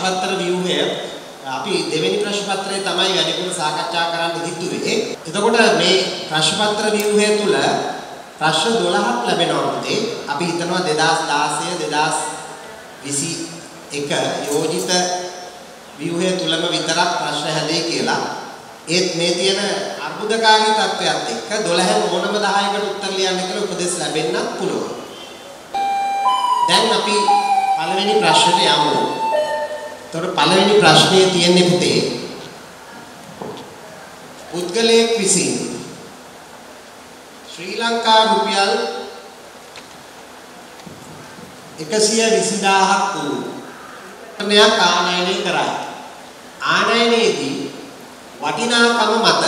පුතේ ප්‍රශ්න පත්‍ර ව්‍යුහය අපි දෙවෙනි ප්‍රශ්න පත්‍රය තමයි වැඩිපුර සාකච්ඡා කරන්න හිතුවේ. එතකොට මේ ප්‍රශ්න පත්‍ර ව්‍යුහය තුල ප්‍රශ්න 12ක් ලැබෙනවා පුතේ. අපි හිතනවා 2016 2021 යෝජිත ව්‍යුහය තුලම විතරක් ප්‍රශ්න හැදේ කියලා. ඒත් මේ තියෙන අර්බුදකාරී තත්ත්වයක් එක්ක 12 ඕනම 10කට උත්තර ලියන්න කියලා උපදෙස් ලැබෙන්නත් පුළුවන්. දැන් අපි පළවෙනි ප්‍රශ්නෙට යමු. එතකොට පළවෙනි ප්‍රශ්නේ තියෙන්නේ පුතේ පුද්ගලයෙක් විසින් ශ්‍රී ලංකා රුපියල් 120000ක් වූ ක්‍රමයක් ආනයනය කරයි. ආනයනයේදී වටිනාකම මත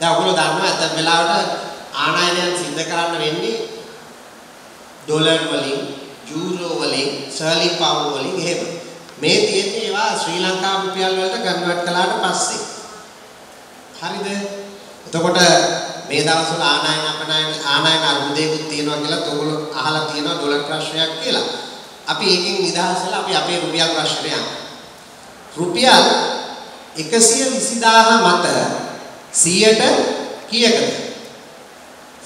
දැන් ඔයගොල්ලෝ දන්නවා ඇත්ත වෙලාවට ආනයනයන් සිද්ධ කරන්න වෙන්නේ ඩොලර් වලින් යූරෝ වලින් සර්ලින් පවුන්ඩ් වලින් එහෙම මේ තියෙන්නේ ඒවා ශ්‍රී ලංකා රුපියල් වලට කන්වර්ට් කළාට පස්සේ. හරිද? එතකොට මේ දවස්වල ආනයන අපනයන ආනයන අර්බුදයකුත් තියෙනවා කියලා ඔයගොල්ලෝ අහලා තියෙනවා ඩොලර් ප්‍රශ්නයක් කියලා. අපි ඒකෙන් නිදහස් වෙලා අපි අපේ රුපියල් ප්‍රශ්නයට යමු රුපියල් 120000 මත 100ට කීයකද?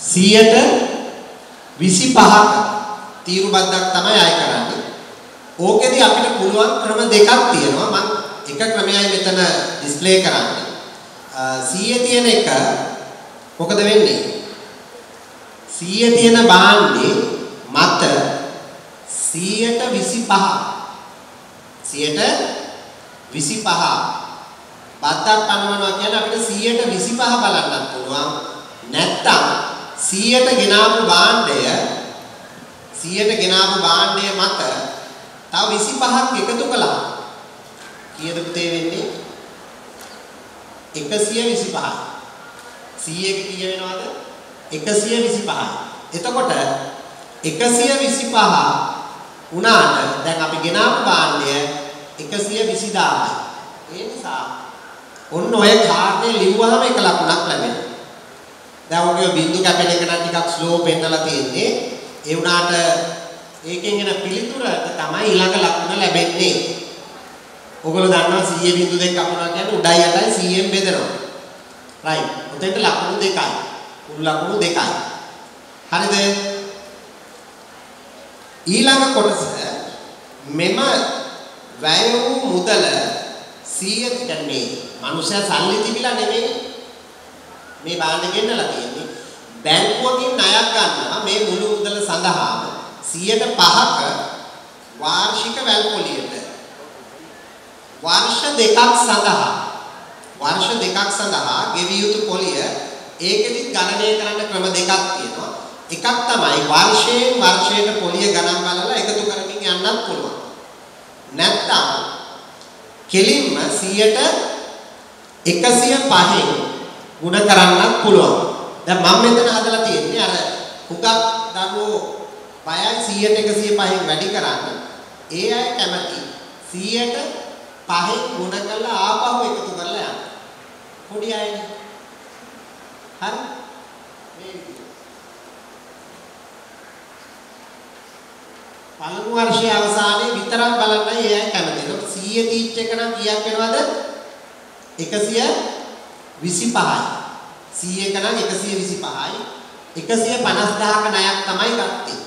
100ට 25ක තීරු බද්දක් තමයි අය කරන්නේ. ඕකෙදි අපිට පුළුවන් ක්‍රම දෙකක් තියෙනවා. මම එක ක්‍රමයයි මෙතන ඩිස්ප්ලේ කරන්නේ. 100 තියෙන එක මොකද වෙන්නේ? 100 තියෙන භාණ්ඩේ මත 100ට 25 100ට 25 බද්දක් පනවනවා කියන්නේ අපිට 100ට 25 බලන්නත් පුළුවන්. නැත්තම් 100ට ගෙනාවු භාණ්ඩය 100ට ගෙනාවු භාණ්ඩය මත තව 25ක් එකතු කළා. කීයද පුතේ වෙන්නේ? 125යි. 100 එක කීය වෙනවද? 125යි. එතකොට 125 වුණාට දැන් අපි ගෙනාවු භාණ්ඩය 120000යි. ඒ නිසා ඔන්න ඔය කාර්යය ලිව්වහම එක ලකුණක් ලැබෙනවා. දැන් ඔගේ බින්දු කැපෙන එක නම් ටිකක් ස්ලෝ පෙන්නලා තියෙන්නේ. ඒ වුණාට ඒකෙන් එන පිළිතුරට තමයි ඊළඟ ලකුණ ලැබෙන්නේ. ඔයගොල්ලෝ දන්නවා 100 බිඳු දෙක කපනවා කියන්නේ උඩයි යටයි 100ෙන් බෙදනවා. right. උතෙන්ට ලකුණු දෙකයි. උළු ලකුණු දෙකයි. හරිද? ඊළඟ කොටස මෙම වැය වූ මුදල 100 දැන් මේ මනුෂයා සල්ලි තිබිලා නෙමෙයි මේ බාණ්ඩ ගෙන්නලා තියෙන්නේ බැංකුවකින් ණයක් ගන්නවා මේ මුළු මුදල සඳහා 105ක වාර්ෂික වැල්පොලියට. වර්ෂ දෙකක් සඳහා වර්ෂ දෙකක් සඳහා ගෙවිය යුතු පොලිය ඒකෙදි ගණනය කරන්න ක්‍රම දෙකක් තියෙනවා. එකක් තමයි වර්ෂයෙන් වර්ෂයට පොලිය ගණන් බලලා එකතු කරමින් යන්නත් පුළුවන්. නැත්නම් කෙලින්ම 100ට 105න් ගුණ කරන්නත් පුළුවන්. දැන් මම මෙතන හදලා තියෙන්නේ අර හුඟක් දරුවෝ බයයි 100ට 105න් වැඩි කරන්න. ඒ අය කැමති 100ට 5න් ගුණ කරලා ආපහු එකතු කරලා යන්න. පොඩි අයනේ. හරි? මේ විදිහට. පළමු වර්ෂයේ අවසානයේ විතරක් බලන්නයි ඒ අය කැමති. ඒක 100 තීච් එක නම් කීයක් වෙනවද? 125යි. 100ක නම් 125යි 150ක ණයක් තමයි ගත්තේ.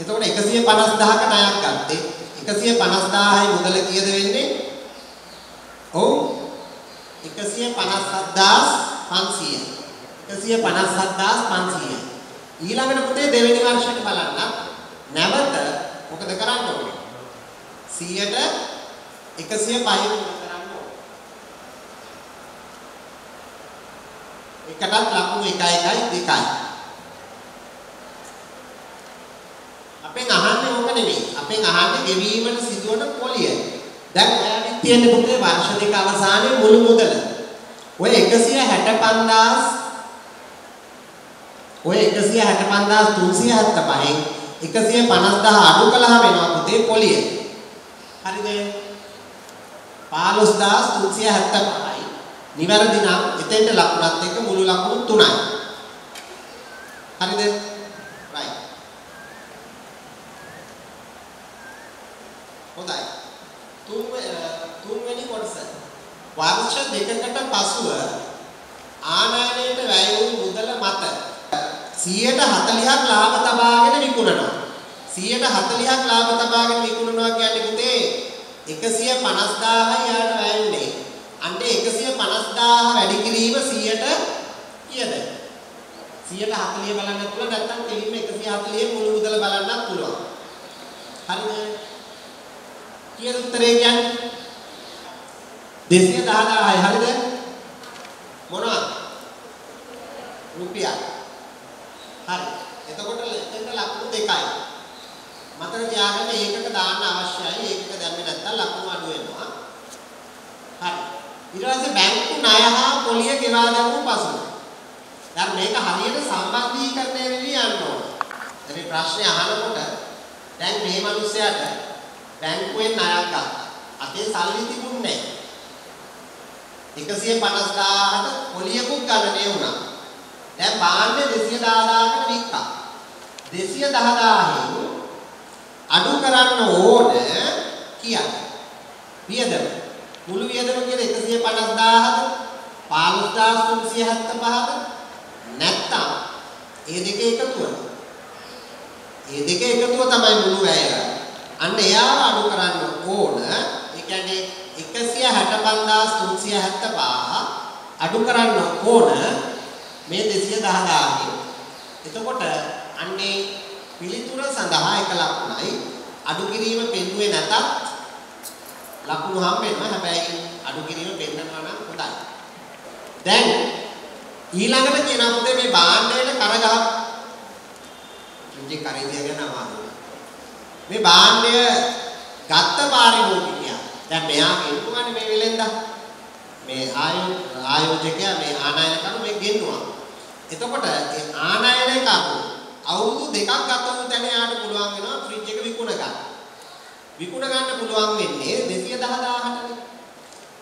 එතකොට 150ක ණයක් ගත්තේ 150යි මුදල කීයද වෙන්නේ? ඔව් 157500. 157500. ඊළඟට පුතේ දෙවෙනි වර්ෂයට බලන්න. නැවත මොකද කරන්න ඕනේ? 100ට 105 එකටත් ලකුණු 1 1යි 2යි. අපෙන් අහන්නේ ඕක නෙමෙයි. අපෙන් අහන්නේ ගෙවීමට සිදුවන පොලිය. දැන් ඔයාලට තියෙන පුතේ වර්ෂ දෙක අවසානයේ මුළු මුදල. ඔය 165000 ඔය 165375න් 150 අඩු කළා වෙනවා පුතේ පොලිය. හරිද? 15375යි. නිවැරදි නම් එතෙන්ට ලකුණත් එක්ක මුළු ලකුණු 3යි. හරිද? right. හොඳයි. තුන් වර්ෂ දෙකකට පසුව ආනයනයට වැය වූ මුදල මත 140ක් ලාභ තබාගෙන විකුණනවා. 140ක් ලාභ තබාගෙන විකුණනවා කියන්නේ පුතේ 150000යි යාට වැය වුනේ. අන්නේ 150000 වැඩි කිරීම 100ට කීයද? 140 බලන්නත් පුළුවන් නැත්නම් කෙලින්ම 140 මුළු මුදල බලන්නත් පුළුවන්. හරිද? කීයද උත්තරේ කියන්නේ? 210000යි හරිද? මොනවද? රුපියල්. හරි. එතකොට එතන ලකුණු දෙකයි. මතක තියාගන්න ඒකක දාන්න අවශ්‍යයි. ඒකක දැම්මේ නැත්නම් ලකුණු අඩු වෙනවා. හරි. ඊට පස්සේ බැංකු ණය හා පොලිය ගෙවා දැමූ පසු. දැන් මේක හරියට සම්බන්ධීකරණය වෙවි යන්න ඕන. ඉතින් ප්‍රශ්නේ අහනකොට දැන් මේ මිනිස්සයාට බැංකුවෙන් ණයක් ගත්තා. අතේ සල්ලි තිබුණේ නැහැ. 150000ට පොලියකුත් ගණනය වුණා. දැන් භාණ්ඩ 210000කට වික්කා. 210000න් අඩු කරන්න ඕන කීයද? වියදම. මුළු වියදම කියන 150000ද 15375ද නැත්තම් ඒ දෙක එකතුව. ඒ දෙක එකතුව තමයි මුළු වැය. අන්න එයාව අඩු කරන්න ඕන. ඒ කියන්නේ 165375 අඩු කරන්න ඕන මේ 210000 එතකොට අන්නේ පිළිතුර සඳහා එක ලකුණයි අඩු කිරීම පෙන්වුවේ නැතත් ලකුණු හම්බ වෙනවා හැබැයි අඩු කිරීම පෙන්වනවා නම් හොඳයි. දැන් ඊළඟට කියන පුතේ මේ භාණ්ඩයට කරගහ ඉන්ජි කරේදිය ගැන අමාරුයි මේ භාණ්ඩය ගත්ත පාරිභෝගිකයා දැන් මෙයා ගෙන්නුවානේ මේ වෙලෙන්දා. මේ ආයෝ ආයෝජකයා මේ ආනයන කරු මේ ගෙන්නුවා. එතකොට ඒ ආනයන කරු අවුරුදු දෙකක් ගත වූ තැන යාට පුළුවන් වෙනවා ෆ්‍රිජ් එක විකුණ ගන්න. විකුණ ගන්න පුළුවන් වෙන්නේ 210000ටනේ.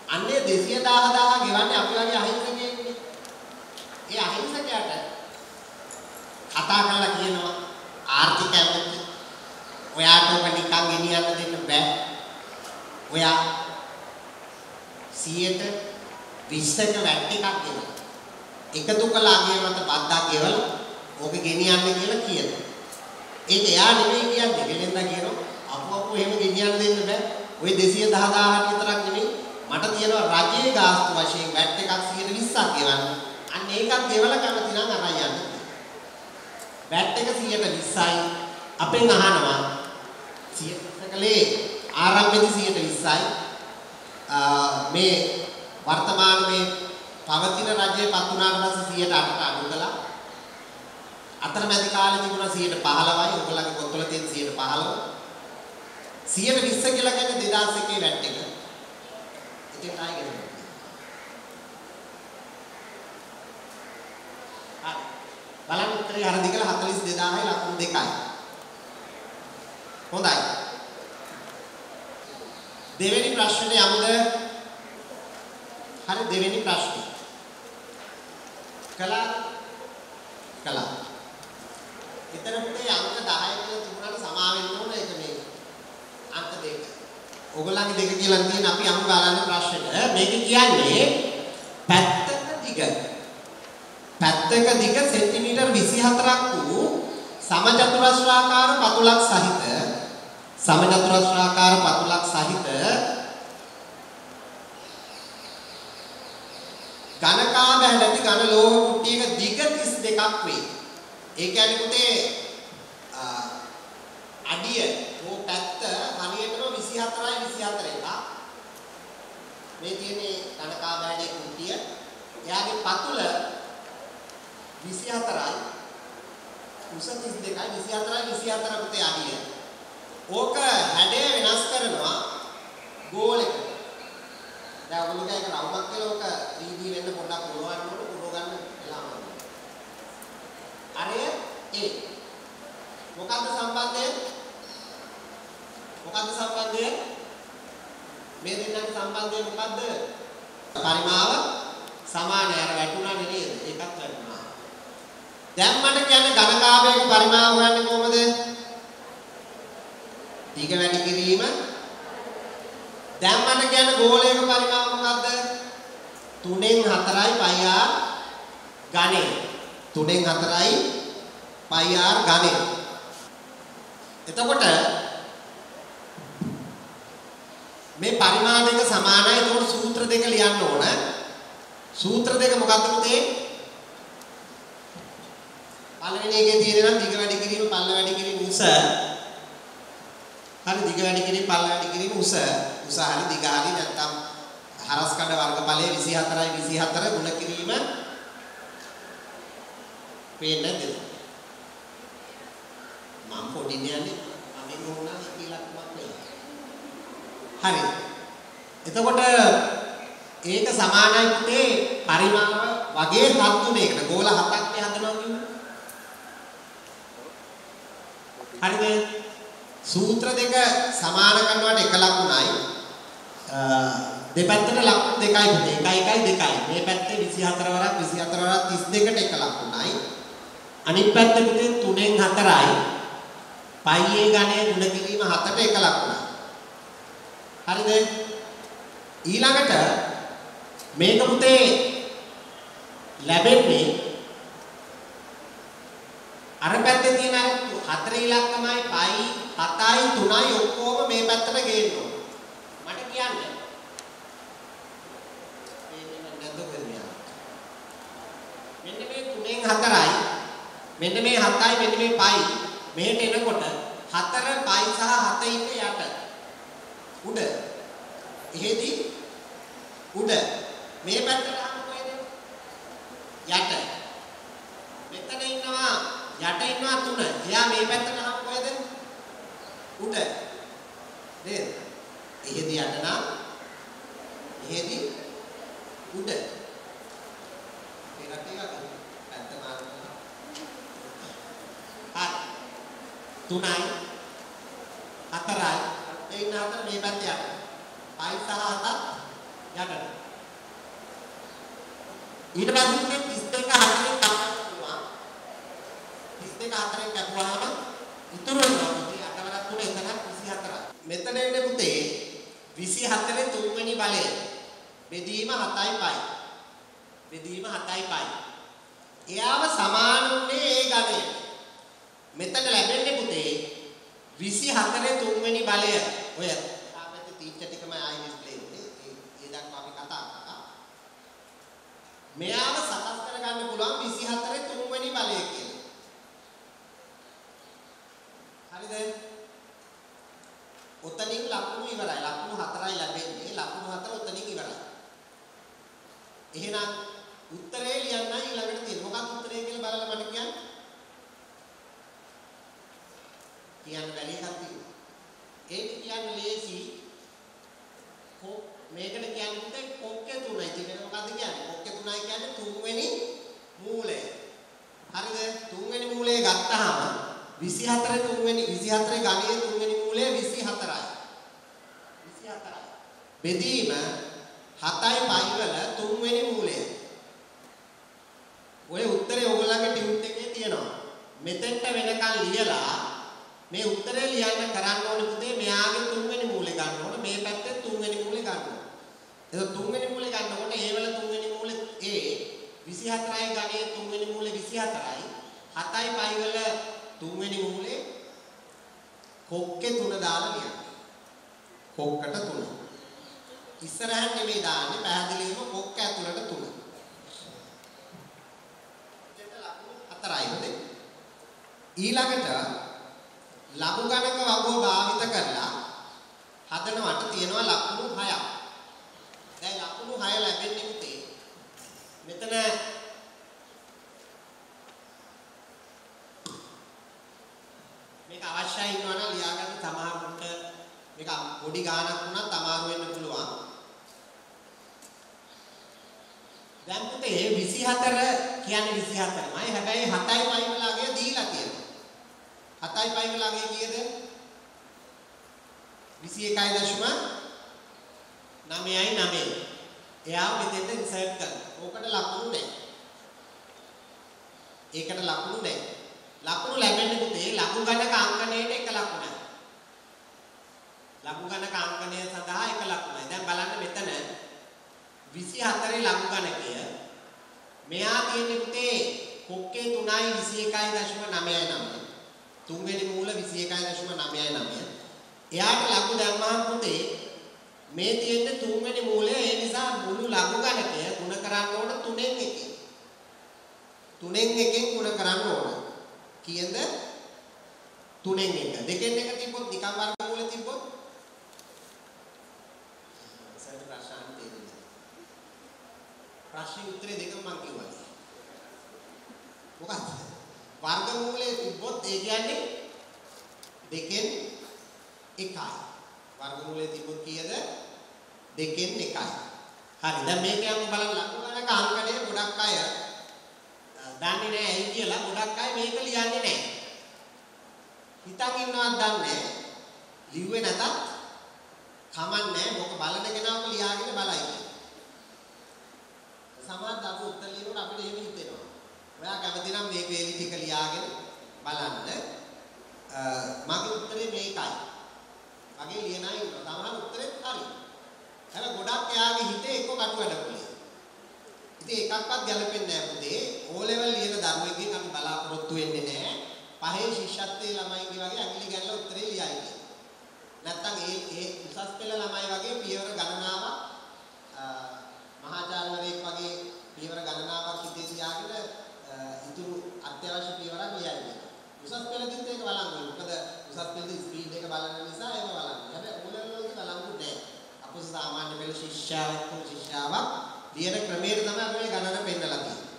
අන්නේ 210000 ගෙවන්නේ අපි වගේ අහිංසකයෙක්නේ. ඒ අහිංසකයාට කතා කරලා කියනවා ආර්ථික ඇමති ඔයාට ඔක නිකන් ගෙනියන්න දෙන්න බෑ. ඔයා 100ට 20ක වැට් එකක් ගෙවලා එකතු කළා අගේ මත බද්දක් ගෙවලා ඕක ගෙනියන්න කියලා කියනවා. ඒක එයා නෙමෙයි කියන්නේ. ගෙලෙන්දා කියනවා අපු අපු එහෙම ගෙනියන්න දෙන්න බෑ. ওই 210000 විතරක් නෙමෙයි මට තියෙනවා රජයේ ගාස්තු වශයෙන් වැට් එකක් 120ක් ගෙවන්න. අන්න ඒකත් ගෙවලා කැමති නම් අරන් යන්න. වැට් එක 120යි අපෙන් අහනවා 100 කලේ ආරම්භයේදී 120යි මේ වර්තමාන මේ පවතින රජයේ පත් වුණාට පස්සේ 108ට අඩු කළා. අතරමැදි කාලේ තිබුණා 115යි. ඔයගොල්ලන්ගේ පොත්වල තියෙන 115. 120 කියලා කියන්නේ 2001 වැට් එක. ඉතින් ආයෙ ගන්න. හරි. බලන්න උත්තරේ හරිද කියලා 42000යි ලකුණු දෙකයි. හොඳයි. දෙවෙනි ප්‍රශ්නෙට යමුද? හරි දෙවෙනි ප්‍රශ්නේ. කළා කළා. එතන පුතේ අංක 10 කියලා තිබුණාට සමා වෙන්න ඕන ඒක මේ අංක දෙක. ඕගොල්ලන්ගේ දෙක කියලා තියෙන අපි අමු ගාලන්නේ ප්‍රශ්නෙට. මේක කියන්නේ පැත්තක දිග. පැත්තක දිග සෙන්ටිමීටර් 24ක් වූ සමචතුරස්‍රාකාර පතුලක් සහිත සමචතුරස්‍රාකාර පතුලක් සහිත ඝනකාභ නැති ඝන ලෝහ කුට්ටියක දිග 32ක් වේ. ඒ කියන්නේ පුතේ අඩිය ඕ පැත්ත හරියටම 24යි 24 එක. මේ තියෙන්නේ ඝනකාභයේ කුට්ටිය. එයාගේ පතුල 24යි උස 32යි 24යි 24 පුතේ අඩිය. ඕක හැඩය වෙනස් කරනවා ගෝලයකට. දැන් ඔයගොල්ලෝ ඒක රවුමක් කියලා ඕක 3D වෙන්න පොඩ්ඩක් පුරවන්න ඕන පුරව ගන්න වෙලාම. අරය ඒ. මොකද්ද සම්බන්ධය? මොකද්ද සම්බන්ධය? මේ දෙන්නගේ සම්බන්ධය මොකද්ද? පරිමාව සමානයි අර වැටුණා නේද? ඒකත් වැටුණා. දැන් මට කියන්නේ ඝනකාභයක පරිමාව හොයන්නේ කොහොමද? දිග වැඩි කිරීම දැන් මට කියන්න ගෝලයක පරිමාව මොකද්ද 3න් 4යි පයි r ඝනය. 3න් 4යි පයි r ඝනය. එතකොට මේ පරිමාණ දෙක සමානයි. ඒකට සූත්‍ර දෙක ලියන්න ඕන. සූත්‍ර දෙක මොකක්ද පුතේ? පළවෙනි එකේ තියෙනවා දිග වැඩි කිරීම පල්ල වැඩි කිරීම උස. හරි දිග වැඩි කිරීම පල්ල වැඩි කිරීම උස. උස හරි දිග හරි නැත්තම් හරස් කඩ වර්ගඵලය 24යි 24 ගුණ කිරීම පේන්නේ නැද්ද? මම පොඩි නියන්නේ මම නෝනා කියලා කොහොමද? හරි. එතකොට ඒක සමානයි පුතේ පරිමාව වගේ හත් තුනයකට ගෝල හතක් නේ හදනවා කියන්නේ. හරිද? සූත්‍ර දෙක සමාන කරනවට එක ලකුණයි. දෙපැත්තට ලකුණු දෙකයි පුතේ. 1 1 2යි. මේ පැත්තේ 24 වරක් 24 වරක් 32ට එක ලකුණයි. අනිත් පැත්තේ පුතේ 3න් 4යි. පයියේ ගණය ගුණ කිරීම 7ට එක ලකුණයි. හරිද? ඊළඟට මේක පුතේ ලැබෙන්නේ අර පැත්තේ තියෙන අර හතර ඉලක්කමයි පයි 7යි 3යි ඔක්කොම මේ පැත්තට ගේන්න ඕන. මට කියන්න. මෙන්න මේ 3න් 4යි මෙන්න මේ 7යි මෙන්න මේ පයි මෙහෙට එනකොට 4 පයි සහ 7 ඉන්නේ යට. උඩ. එහෙදි උඩ. මේ පැත්තට අහන්න කොහෙද? යට. මෙතන ඉන්නවා යට ඉන්නවා 3. එයා මේ පැත්තට කොක්කේ තුන දාලා ලියන්න. කොක්කට තුන. ඉස්සරහට නෙමෙයි දාන්නේ පැහැදිලිවම කොක්ක ඇතුළට තුන. හතරයි හොඳේ. ඊළඟට ලඝු ගණක වගුව භාවිත කරලා හදනවට තියෙනවා ලකුණු 6ක්. දැන් ලකුණු 6 ලැබෙන්නේ උතේ. මෙතන මේක අවශ්‍යයි ඉන්නවා නම් ලියාගන්න සමහරුන්ට මේක පොඩි ගාණක් වුණත් අමාරු වෙන්න පුළුවන්. දැන් පුතේ 24 කියන්නේ 24මයි. හැබැයි 7යි 5 වලගේ දීලා තියෙනවා. 7යි 5 වලගේ කීයද? 21.9යි 9. එයා මෙතෙන්ට ඉන්සර්ට් කරනවා. ඕකට ලකුණු නැහැ. ඒකට ලකුණු නැහැ. ලකුණු ලැබෙන්නේ පුතේ ලඝු ගණක අංකණයට එක ලකුණයි. ලඝු ගණක අංකණය සඳහා එක ලකුණයි. දැන් බලන්න මෙතන 24 ලඝු ගණකය මෙයා තියෙන්නේ පුතේ කොක්කේ 3යි 21.99 තුන්වෙනි මූල 21.99 එයාට ලඝු දැම්මහම පුතේ මේ තියෙන්නේ තුන්වෙනි මූලය ඒ නිසා මුළු ලඝු ගණකය ಗುಣ කරන්න ඕන තුනෙන් එකෙන් තුනෙන් එකෙන් ಗುಣ කරන්න ඕන කීයද තුනෙන් එක දෙකෙන් එක තිබ්බොත් නිකම් වර්ගමූල තිබ්බොත් ප්‍රශ්නේ උත්තරේ දෙකම මම කිව්වා. මොකක්ද වර්ගමූලයේ තිබ්බොත් ඒ කියන්නේ දෙකෙන් එකයි. වර්ගමූලයේ තිබ්බොත් කීයද? දෙකෙන් එකයි. හරි. දැන් මේක යමු බලන්න ලකුණු ගණක අංකණය ගොඩක් අය දන්නේ නැහැ ඇයි කියලා ගොඩක් අය මේක ලියන්නේ නැහැ. හිතන් ඉන්නවත් දන්නේ ලිව්වේ නැතත් කමන්නේ මොක බලන කෙනාම ලියාගෙන බලයි සමහර දරු උත්තර ලියනකොට අපිට එහෙම හිතෙනවා ඔයා කැමති නම් මේ වේලි ටික ලියාගෙන බලන්න. මගේ උත්තරේ මේකයි. මගේ ලියනා ඉන්නවා. සමහර උත්තරෙත් හරි. හැබැයි ගොඩක් එයාගේ හිතේ එක්ක කටු වැඩකුලේ. ඉතින් එකක්වත් ගැලපෙන්නේ නැහැ පුතේ. O level ලියන ධර්මයෙන් අපි බලාපොරොත්තු වෙන්නේ නැහැ. පහේ ශිෂ්‍යත්වයේ ළමයිගේ වගේ ඇඟිලි ගැනලා උත්තරේ ලියයි. නැත්තම් ඒ ඒ උසස් පෙළ ළමයි වගේ පියවර ගණනාවක් මහාචාර්යවරයෙක් වගේ පියවර ගණනාවක් හිතේ තියාගෙන ඉතුරු අත්‍යවශ්‍ය පියවරක් ලියන්නේ. උසස් පෙළදිත් ඒක බලන්නේ. මොකද උසස් පෙළදී ස්පීඩ් එක බලන නිසා ඒක බලන්නේ. හැබැයි ඕ ලෙවල් වලදී බලන්නේ නැහැ. අපේ සාමාන්‍ය පෙළ ශිෂ්‍යාවක් වුණ ශිෂ්‍යාවක් ලියන ක්‍රමයට තමයි අපි මේ ගණන පෙන්නලා තියෙන්නේ.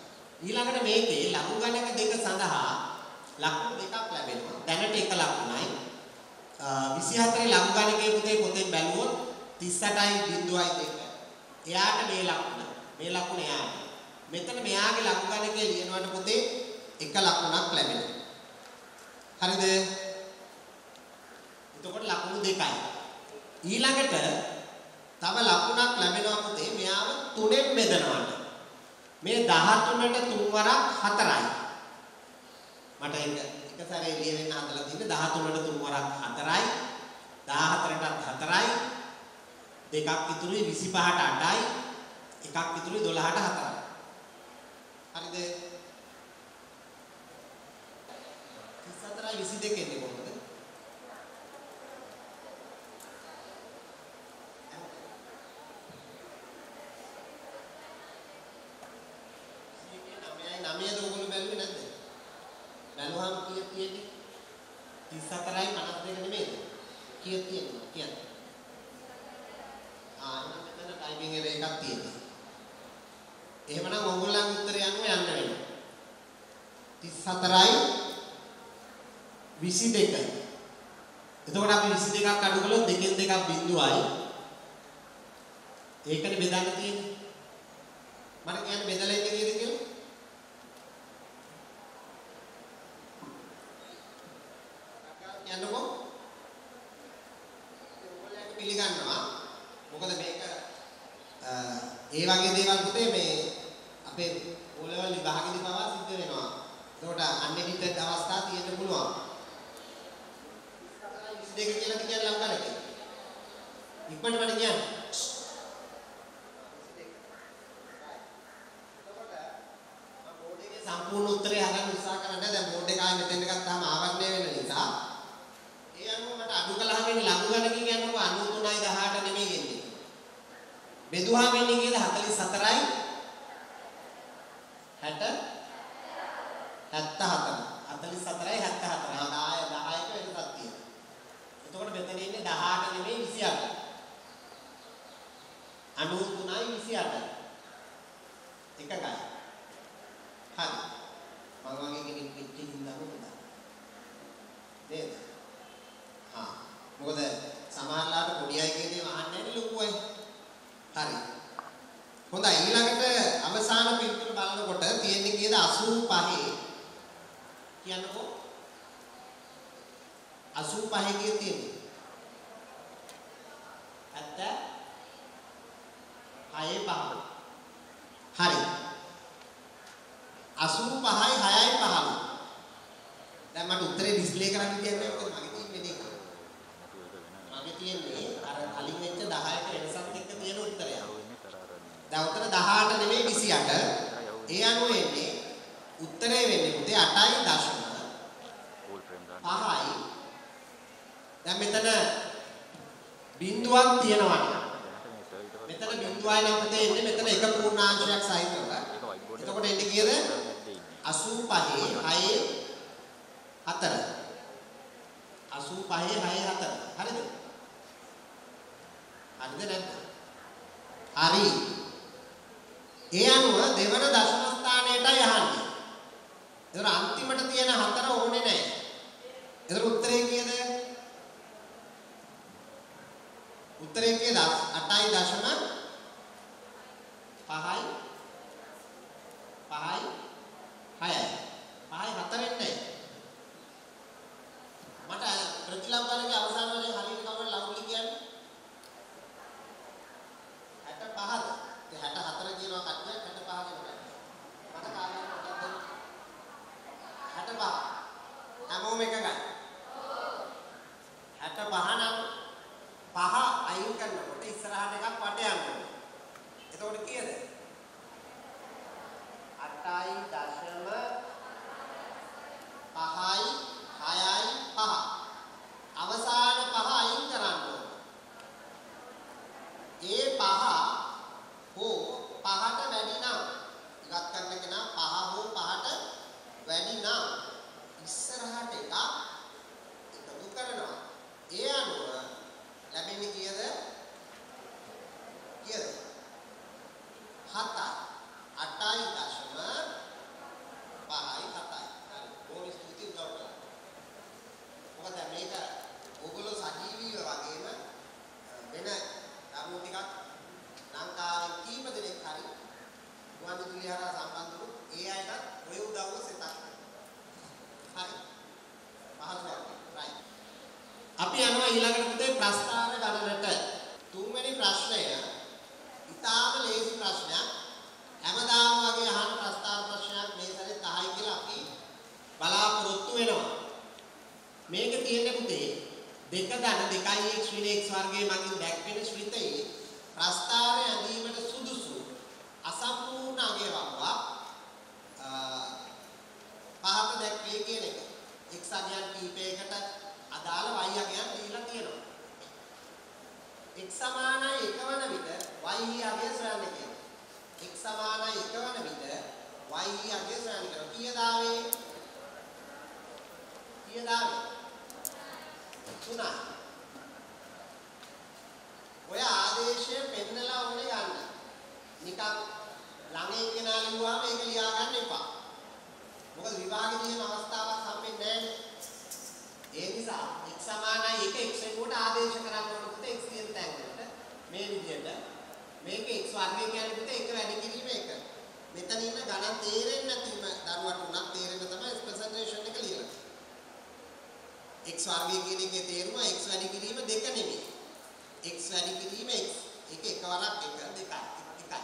ඊළඟට මේකේ ලඝු ගණක දෙක සඳහා ලකුණු දෙකක් ලැබෙනවා. දැනට එක ලකුණයි. 24 ලඝු ගණකයේ පුතේ පොතෙන් බැලුවොත් 38යි 0.2. එයාට මේ ලකුණ. මේ ලකුණ එයාට. මෙතන මෙයාගේ ලඝු ගණකයේ ලියනවට පොතේ එක ලකුණක් ලැබෙනවා. හරිද? එතකොට ලකුණු දෙකයි. ඊළඟට තව ලකුණක් ලැබෙනවා පොතේ මෙයාව තුනෙන් බෙදනවට. මේ 13ට 3 වරක් 4යි. මට ඒක එක සැරේ ලියවෙන්න හදලා තියෙන්නේ 13ට 3 වරක් 4යි. 14ටත් 4යි. දෙකක් ඉතුරුයි 25ට 8යි. එකක් ඉතුරුයි 12ට 4යි. හරිද? 34යි 22 එන්නේ කොහොමද? නමයද ඔයගොල්ලෝ බැලුවේ නැද්ද? බැලුවාම කීයක් තියෙන්නේ? 34යි 52 නෙමෙයිද? කීයක් තියෙනවද? කියන්න. ආ එහෙනම් මෙතන ටයිපින් එරර් එකක් තියෙනවා. එහෙමනම් ඔයගොල්ලන්ගේ උත්තරය අනුව යන්න වෙනවා. 34යි 22. එතකොට අපි 22ක් අඩු කළොත් දෙකෙන් දෙකක් බිඳුවයි. ඒකනේ බෙදන්න තියෙන්නේ. මට කියන්න බෙදලා ඉන්නේ කීයද කියලා? යන්නකෝ. ඔයගොල්ලෝ පිළිගන්නවා. මොකද මේක ඒ වගේ දේවල් පුතේ මේ අපේ ඕලෙවල් විභාගෙදි පවා සිද්ධ වෙනවා. ඒකට අන්එඩිටඩ් අවස්ථා තියෙන්න පුළුවන්. 22 කියලා කියන ලංකාවේ. ඉක්මනට මට කියන්න. සම්පූර්ණ không bị căng මික්ස් ඒක එකවරක් එක දෙකයි එකයි.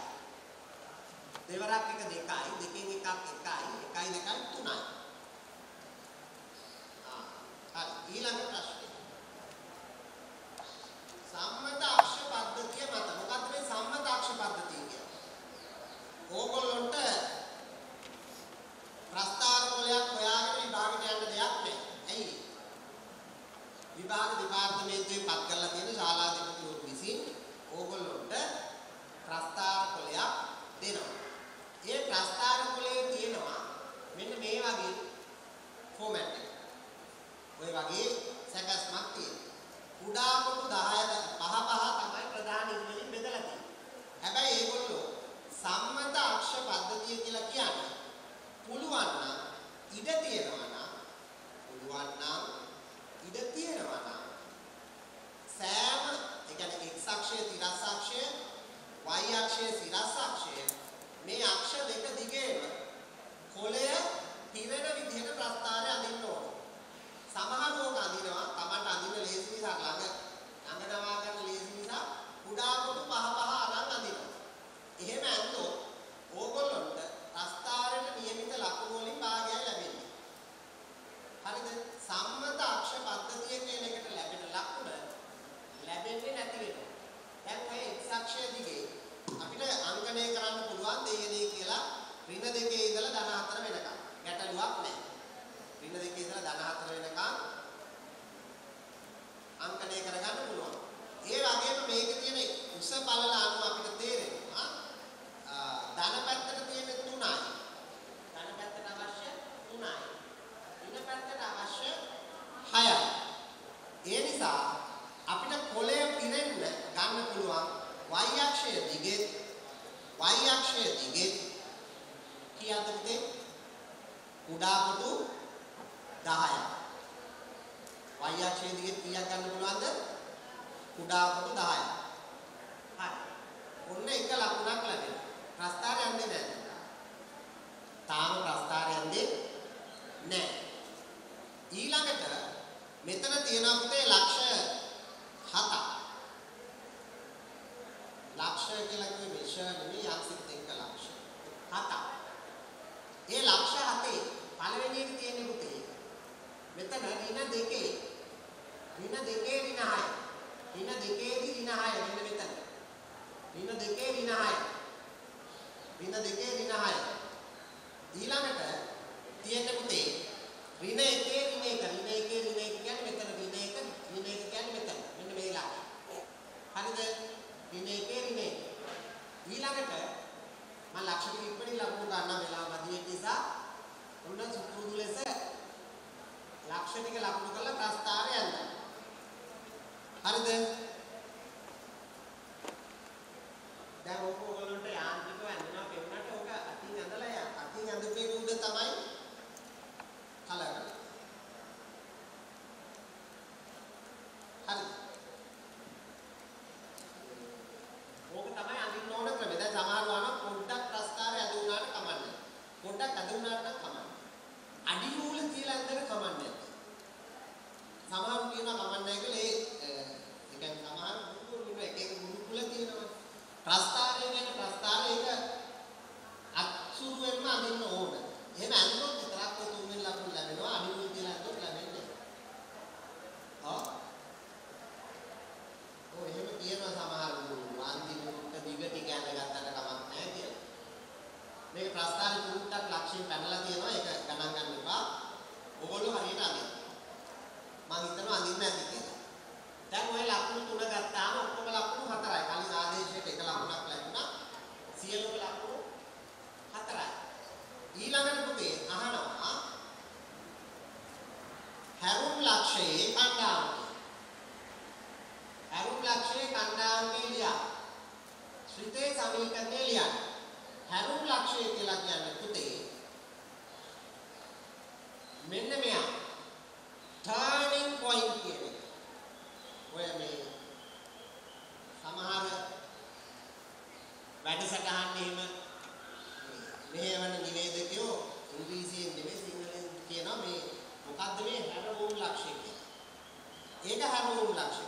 දෙවරක් එක දෙකයි දෙකෙන් එකක් එකයි එකයි දෙකයි තුනයි. ආ හරි ඊළඟ ප්‍රශ්න ඊළඟට මෙතන තියෙන පුතේ ලක්ෂ 7ක්. ලක්ෂය කියලා කිව්වේ මිශ්‍ර නෙමෙයි අක්සිත් එක්ක ලක්ෂ 7ක්. ඒ ලක්ෂ 7 පළවෙනි එක තියෙන පුතේ මෙතන ඍණ දෙකේ ඍණ දෙකේ ඍණ 6. ඍණ දෙකේදී ඍණ 6 මෙන්න මෙතන. ඍණ දෙකේ ඍණ 6. ඍණ දෙකේ ඍණ 6. ඊළඟට තියෙන පුතේ ඍණ එකේ ඍණ එක ඍණ එකේ ඍණ එක කියන්නේ මෙතන ඍණ එක ඍණ එක කියන්නේ මෙතන මෙන්න මේ ලාභය හරිද ඍණ එකේ ඍණ එක ඊළඟට මම ලක්ෂණ කිප්පණි ලකුණු ගන්න වෙලාව මදි ඒ නිසා උන්න සුපුරුදු ලෙස ලක්ෂණ ටික ලකුණු කරලා ප්‍රස්තාවය යන්න හරිද දැන් ඔක වැඩසටහන් එහෙම මෙහෙවන නිවේදකයෝ ඉංග්‍රීසියෙන් නෙමෙයි සිංහලෙන් කියනවා මේ මොකද්ද මේ හැරවුම් ලක්ෂ්‍ය කියලා. ඒක හැරවුම් ලක්ෂ්‍ය.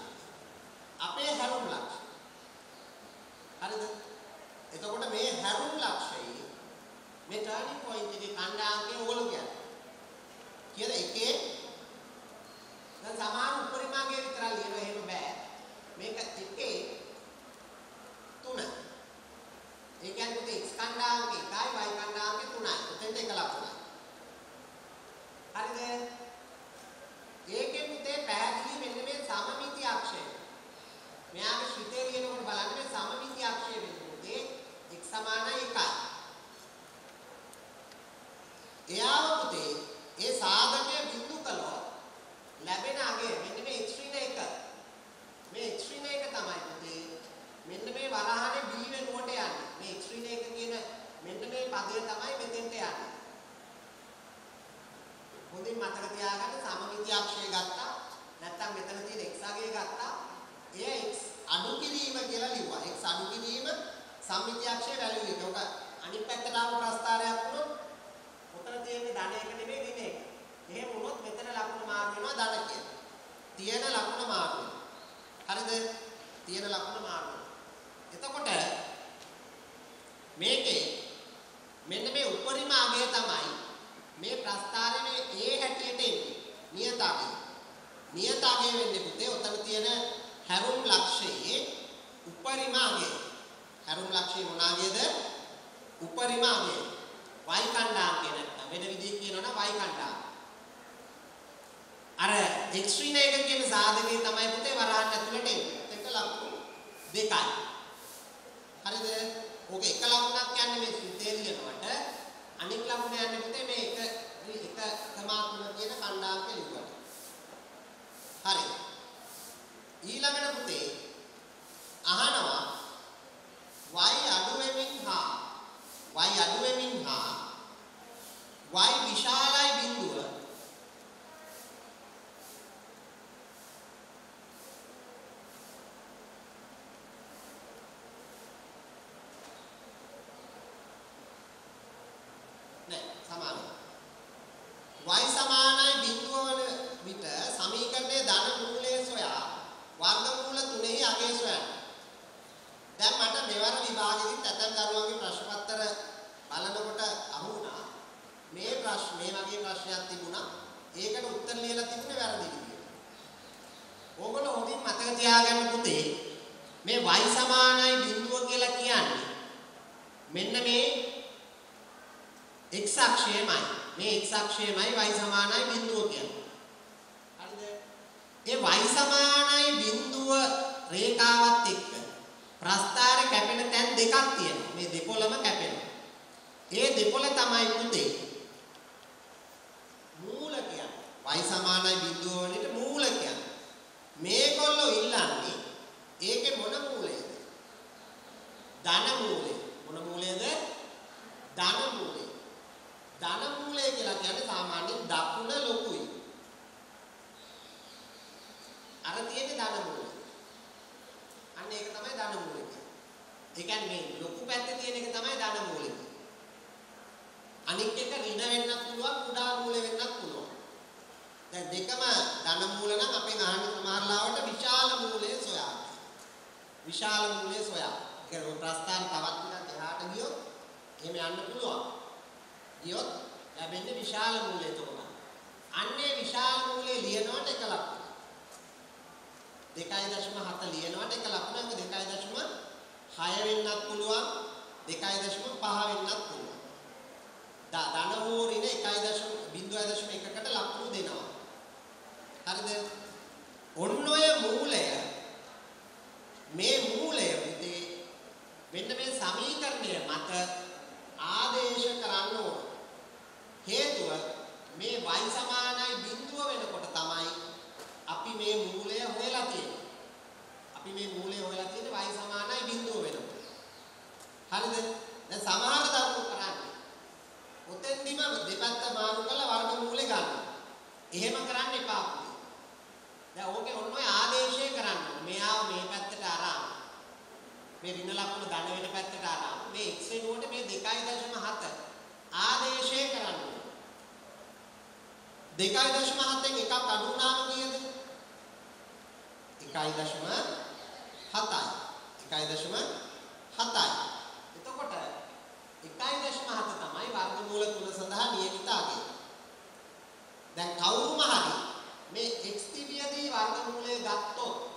අපේ හැරවුම් ලක්ෂ්‍ය. හරිද? එතකොට මේ හැරවුම් ලක්ෂ්‍යයි මේ ටර්නින් පොයින්ට් එකේ කණ්ඩායමේ ඕගොල්ලෝ කියන්නේ. කියලා එකේ දැන් සමාන උපරිමයේ විතරක් ලියන එහෙම බෑ. මේක මේ ඍණ ලකුණ ධන වෙන පැත්තට අරන් මේ x වෙනුවට මේ 2.7 ආදේශය කරන්න. 2.7න් එකක් අඩු වුණාම කීයද? 1.7යි. 1.7යි. එතකොට 1.7 තමයි වර්ගමූල 3 සඳහා නියමිත අගය. දැන් කවුරුම හරි මේ x තිබියදී වර්ගමූලය ගත්තොත්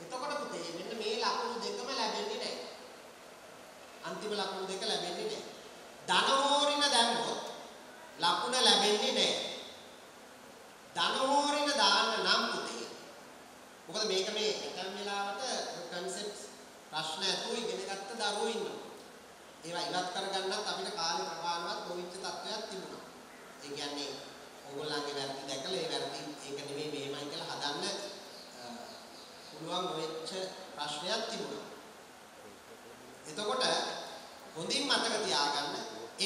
එතකොට පුතේ මෙන්න මේ ලකුණු දෙකම ලැබෙන්නේ නැහැ. අන්තිම ලකුණු දෙක ලැබෙන්නේ නැහැ. ධන හෝරින දැම්මොත් ලකුණ ලැබෙන්නේ නැහැ. ධන හෝරින දාන්න නම් පුතේ. මොකද මේක මේ ඇතම් වෙලාවට concepts ප්‍රශ්න ඇතුළු ඉගෙන ගත්ත දරුවෝ ඉන්නවා. ඒවා ඉවත් කරගන්නත් අපිට කාලේ ප්‍රමාණවත් නොවිච්ච තත්ත්වයක් තිබුණා. ඒ කියන්නේ ඕගොල්ලන්ගේ වැරදි දැකලා ඒ වැරදි ඒක නෙමෙයි මෙහෙමයි කියලා හදන්න පුළුවන් නොවෙච්ච ප්‍රශ්නයක් තිබුණා. එතකොට හොඳින් මතක තියාගන්න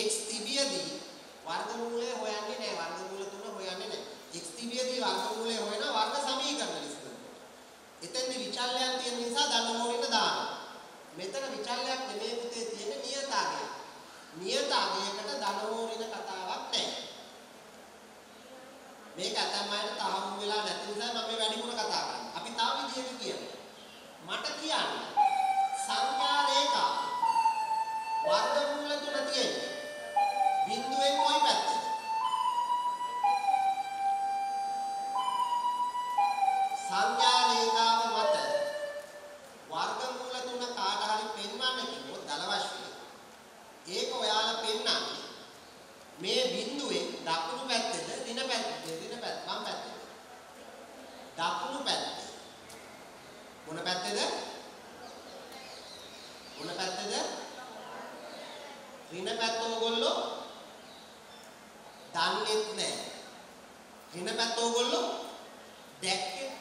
x තිබියදී වර්ගමූලය හොයන්නේ නැහැ වර්ගමූල තුන හොයන්නේ නැහැ. x තිබියදී වර්ගමූලය හොයන වර්ග සමීකරණ විසඳන. එතෙන්දි විචල්‍යයක් තියෙන නිසා ධනමෝරින දානවා. මෙතන විචල්‍යයක් නෙමෙයි පුතේ තියෙන්නේ නියතාගය. නියතාගයකට ධනමෝරින කතාවක් නැහැ. මේක ඇතැම් අයට තාම වෙලා නැති නිසා මම මේ වැඩිපුර කතා කරන්නේ. අපි තව විදිහකට කියමු. මට කියන්න සංඛ්‍යා රේඛා වර්ගමූල තුන තියෙන්නේ. බිඳුවෙන් කොයි පැත්තද? සංඛ්‍යා රේඛාව මත වර්ගමූල තුන කාට හරි පෙන්වන්න කිව්වොත් දල වශයෙන් ඒක ඔයාලා පෙන්වන්නේ මේ බිඳුවේ දකුණු පැත්තේද දින පැත්තේද දින පැත්ත වම් පැත්තේද දකුණු පැත්තේ. මොන පැත්තේද? මොන පැත්තේද? ඍණ පැත්ත ඕගොල්ලෝ දන්නේත් නැහැ. ඍණ පැත්ත ඕගොල්ලෝ දැක්කෙත්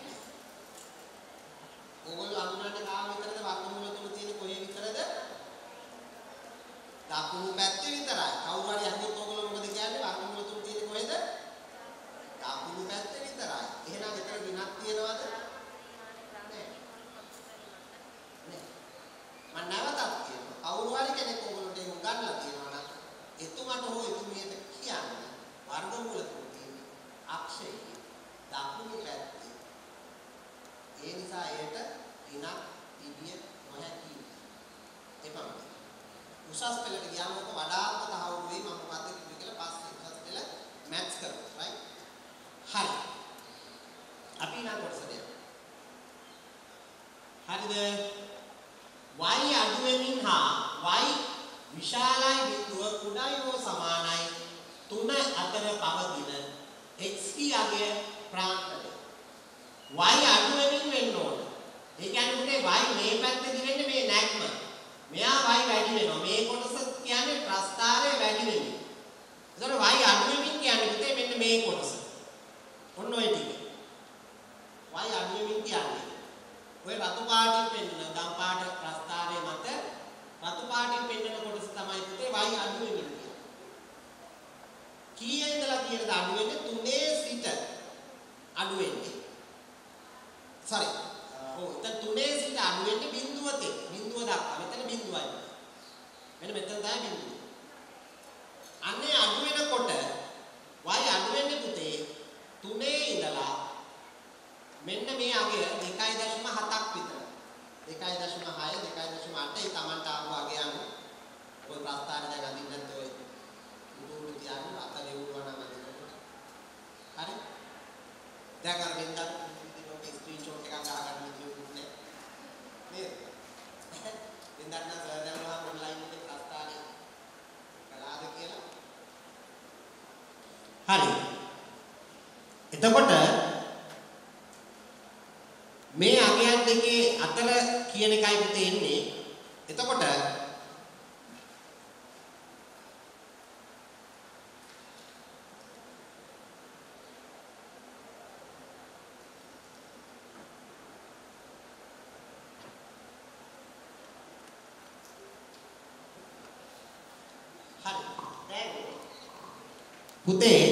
පුතේ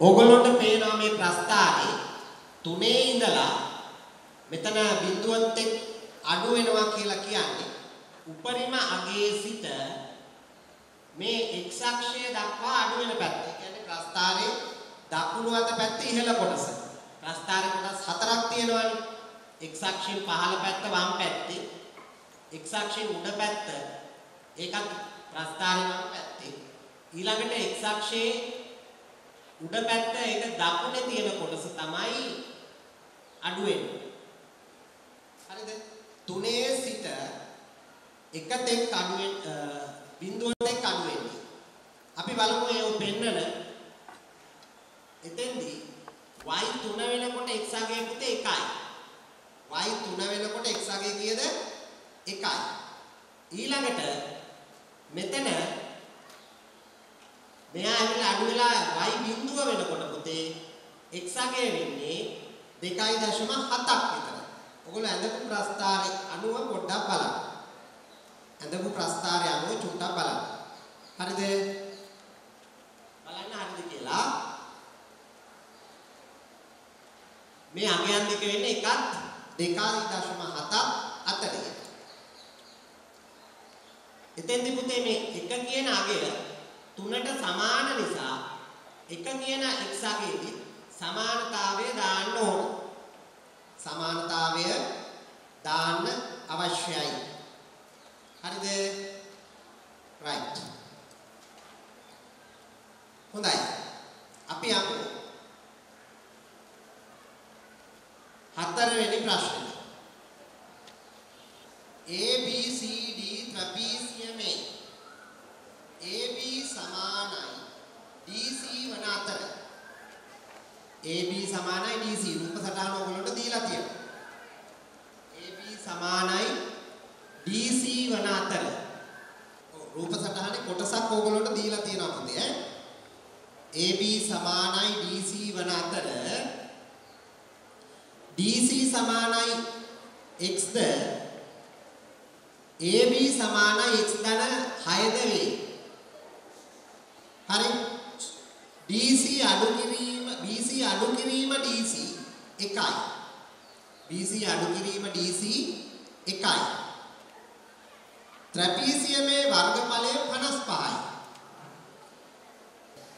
ඕගොල්ලන්ට පේනවා මේ ප්‍රස්ථාරේ තුනේ ඉඳලා මෙතන බිඳුවත් එක් අඩු වෙනවා කියලා කියන්නේ උපරිම අගයේ සිට මේ x අක්ෂය දක්වා අඩු වෙන පැත්ත. ඒ කියන්නේ ප්‍රස්ථාරයේ දකුණු අත පැත්තේ ඉහළ කොටස. ප්‍රස්ථාරේ කොටස් හතරක් තියෙනවානේ. x අක්ෂයෙන් පහළ පැත්ත වම් පැත්තේ. x අක්ෂයෙන් උඩ පැත්ත ඒකත් ප්‍රස්ථාරේ වම් පැත්තේ. ඊළඟට x අක්ෂයේ උඩ පැත්ත ඒක දකුණේ තියෙන කොටස තමයි අඩු වෙන්නේ. හරිද? තුනේ සිට එක තෙක් අඩු වෙන බිඳුව තෙක් අඩු වෙන්නේ. අපි බලමු ඒ පෙන්නන එතෙන්දී y 3 වෙනකොට x අගය පුතේ 1යි. y 3 වෙනකොට x අගය කීයද? 1යි. ඊළඟට මෙතන මෙයා ඇවිල්ලා අඩු වෙලා y බිඳුව වෙනකොට පුතේ x අගය වෙන්නේ 2.7ක් විතර. ඔයගොල්ලෝ ඇඳපු ප්‍රස්ථාරේ අණුව පොඩ්ඩක් බලන්න. ඇඳපු ප්‍රස්ථාරේ අණුව චුට්ටක් බලන්න. හරිද? බලන්න හරිද කියලා. මේ අගයන් දෙක වෙන්නේ එකත් 2.7ක් අතරේ. එතෙන්දී පුතේ මේ එක කියන අගය තුනට සමාන නිසා එක කියන x අගයේදී සමානතාවය දාන්න ඕන. සමානතාවය දාන්න අවශ්‍යයි. හරිද? right. හොඳයි. අපි යමු හතරවෙනි ප්‍රශ්නේ. A B C D ත්‍රපීසියමේ AB සමානයි DC වන අතර AB සමානයි DC රූප සටහන ඔයගොල්ලන්ට දීලා තියෙනවා. AB සමානයි DC වන අතර ඔව්, රූප සටහනේ කොටසක් ඕගොල්ලන්ට දීලා තියෙනවා පුතේ ඈ. AB සමානයි DC වන අතර DC සමානයි x ද AB සමානයි x ධන 6ද වේ. හරි. DC අඩු කිරීම BC අඩු කිරීම DC 1යි. BC අඩු කිරීම DC 1යි. ත්‍රැපීසියමේ වර්ගඵලය 55යි.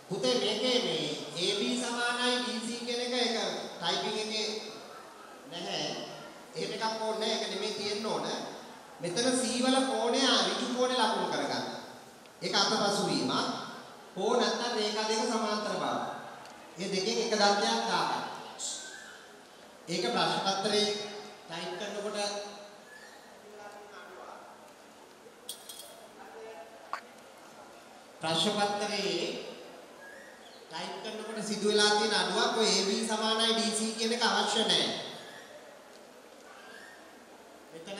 පුතේ මේකේ මේ AB සමානයි DC කියන එක ඒක ටයිපින් එකේ නැහැ. එහෙම එකක් ඕනේ නැහැ. ඒක නෙමෙයි තියෙන්න ඕන. මෙතන C වල කෝණය ඍජු කෝණය ලකුණු කරගන්න. ඒක අතපසු වීම. හෝ නැත්නම් රේඛා දෙක සමාන්තර බව. මේ දෙකෙන් එක දත්තයක් දාගන්න. ඒක ප්‍රශ්න පත්‍රයේ ටයිප් කරනකොට ප්‍රශ්න පත්‍රයේ ටයිප් කරනකොට සිදු වෙලා තියෙන අඩුවක් ඔය AB සමානයි DC කියන එක අවශ්‍ය නැහැ. මෙතන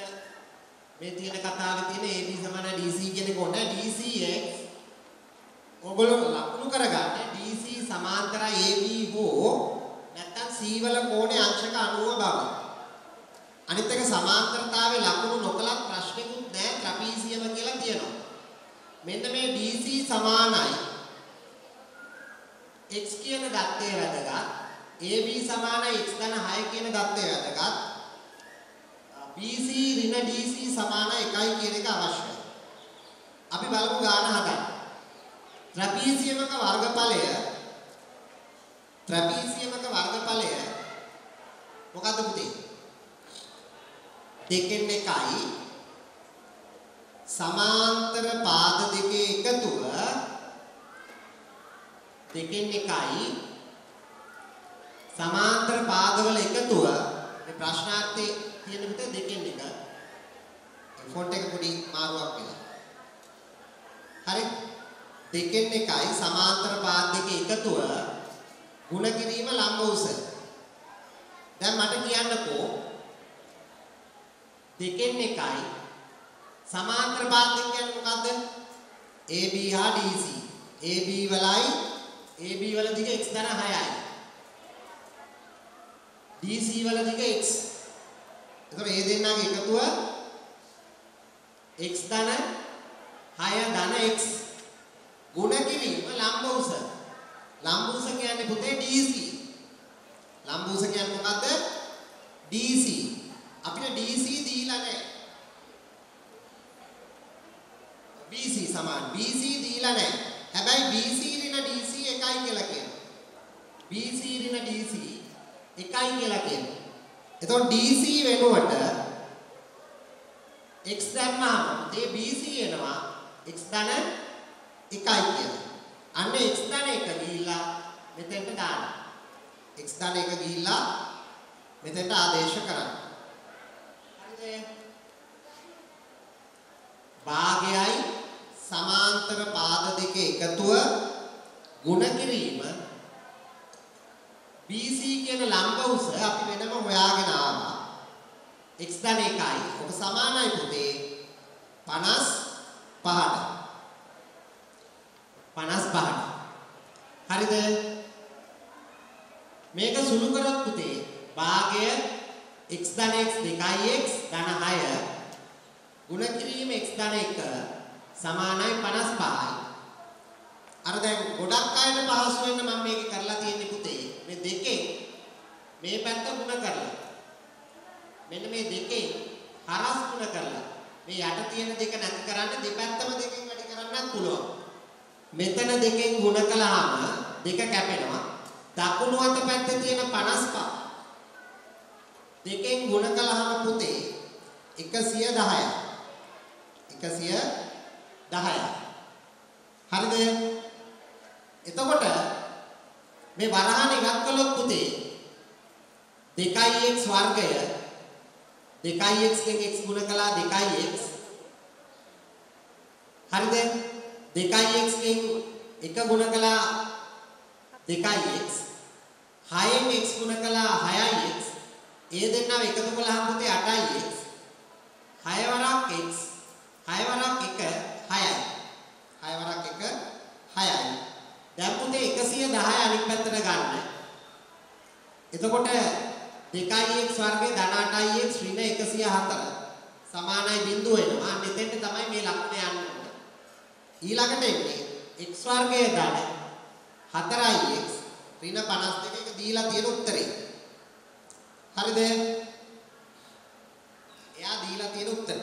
මේ තියෙන කතාවේ තියෙන AB සමානයි DC කියන එක ඕනේ DCX ඔගොල්ලෝ ලකුණු කරගන්න DC සමාන්තරයි AB හෝ නැත්නම් C වල කෝණේ අංශක 90 බව. අනිත් එක සමාන්තරතාවයේ ලකුණු නොකලත් ප්‍රශ්නෙකුත් නැහැ ට්‍රපීසියම කියලා තියෙනවා. මෙන්න මේ DC සමානයි x කියන දත්තය වැදගත් AB සමානයි x ධන 6 කියන දත්තය වැදගත් BC ඍණ DC සමාන 1යි කියන එක අවශ්‍යයි. අපි බලමු ගාන හදන්න. ත්‍රපීසියමක වර්ගඵලය ත්‍රපීසියමක වර්ගඵලය මොකද්ද පුතේ? දෙකෙන් එකයි. සමාන්තර පාද දෙකේ එකතුව දෙකෙන් එකයි. සමාන්තර පාදවල එකතුව මේ ප්‍රශ්නාර්ථයේ තියෙන විදිහ දෙකෙන් එක. ෆොන්ට් එක පොඩි මාරුවක් වෙලා. හරි. දෙකෙන් එකයි සමාන්තර පාද දෙකේ එකතුව ಗುಣ කිරීම ලම්බ උස දැන් මට කියන්නකෝ දෙකෙන් එකයි සමාන්තර පාද දෙක කියන්නේ මොකද්ද AB හා DC AB වලයි AB වල දිග x ධන 6යි. DC වල දිග x. එතකොට මේ දෙන්නාගේ එකතුව x ධන 6 ධන x ගුණ කිරීම ලම්බ උස. ලම්බ උස කියන්නේ පුතේ DC. ලම්බ උස කියන්නේ මොකද්ද? DC. අපිට DC දීලා නැහැ. BC සමාන. BC දීලා නැහැ. හැබැයි BC ඍණ DC එකයි කියලා කියනවා. BC ඍණ DC එකයි කියලා කියනවා. එතකොට DC වෙනුවට x දැම්මම ඒ BC එනවා x ධන එකයි කියලා. අන්න x ධන එක ගිහිල්ලා මෙතෙන්ට දාන්න. x ධන එක ගිහිල්ලා මෙතෙන්ට ආදේශ කරන්න. හරිද? භාගයයි සමාන්තර පාද දෙක එකතුව ಗುಣ කිරීම BC කියන ලම්බ උස අපි වෙනම හොයාගෙන ආවා. x ධන එකයි. ඔක සමානයි පුතේ 55ට. 55ට. හරිද? මේක සුළු කරත් පුතේ භාගය x ධන x 2x ධන 6 ගුණ කිරීම x ධන 1 සමානයි 55යි. අර දැන් ගොඩක් අයට පහසු වෙන්න මම මේක කරලා තියෙන්නේ පුතේ. මේ දෙකෙන් මේ පැත්ත ගුණ කරලා. මෙන්න මේ දෙකෙන් හරස් ගුණ කරලා. මේ යට තියෙන දෙක නැති කරන්න දෙපැත්තම දෙකෙන් වැඩි කරන්නත් පුළුවන්. මෙතන දෙකෙන් ගුණ කළාම දෙක කැපෙනවා. දකුණු අත පැත්තේ තියෙන 55 දෙකෙන් ගුණ කළාම පුතේ 110යි. 110යි. හරිද? එතකොට මේ වරහන් ඉවත් කළොත් පුතේ 2x වර්ගය 2x එකෙන් x ගුණ කළා 2x හරිද 2x එකෙන් 1 ගුණ කළා 2x 6න් x ගුණ කළා 6ix. ඒ දෙන්නව එකතු කළාම පුතේ 8ix. 6 වරක් x 6 වරක් 1 6යි. 6 වරක් 1 6යි. දැන් පුතේ 110 අනිත් පැත්තට ගන්න. එතකොට 2x වර්ගයේ ධන 8x ඍණ 104 සමානයි බිඳුව වෙනවා. අන්න එතෙන්ට තමයි මේ ලක්ෂණය යන්නේ. ඊළඟට එන්නේ x වර්ගයේ ධන 4x ඍණ 52 එක දීලා තියෙන උත්තරේ. හරිද? එයා දීලා තියෙන උත්තරේ.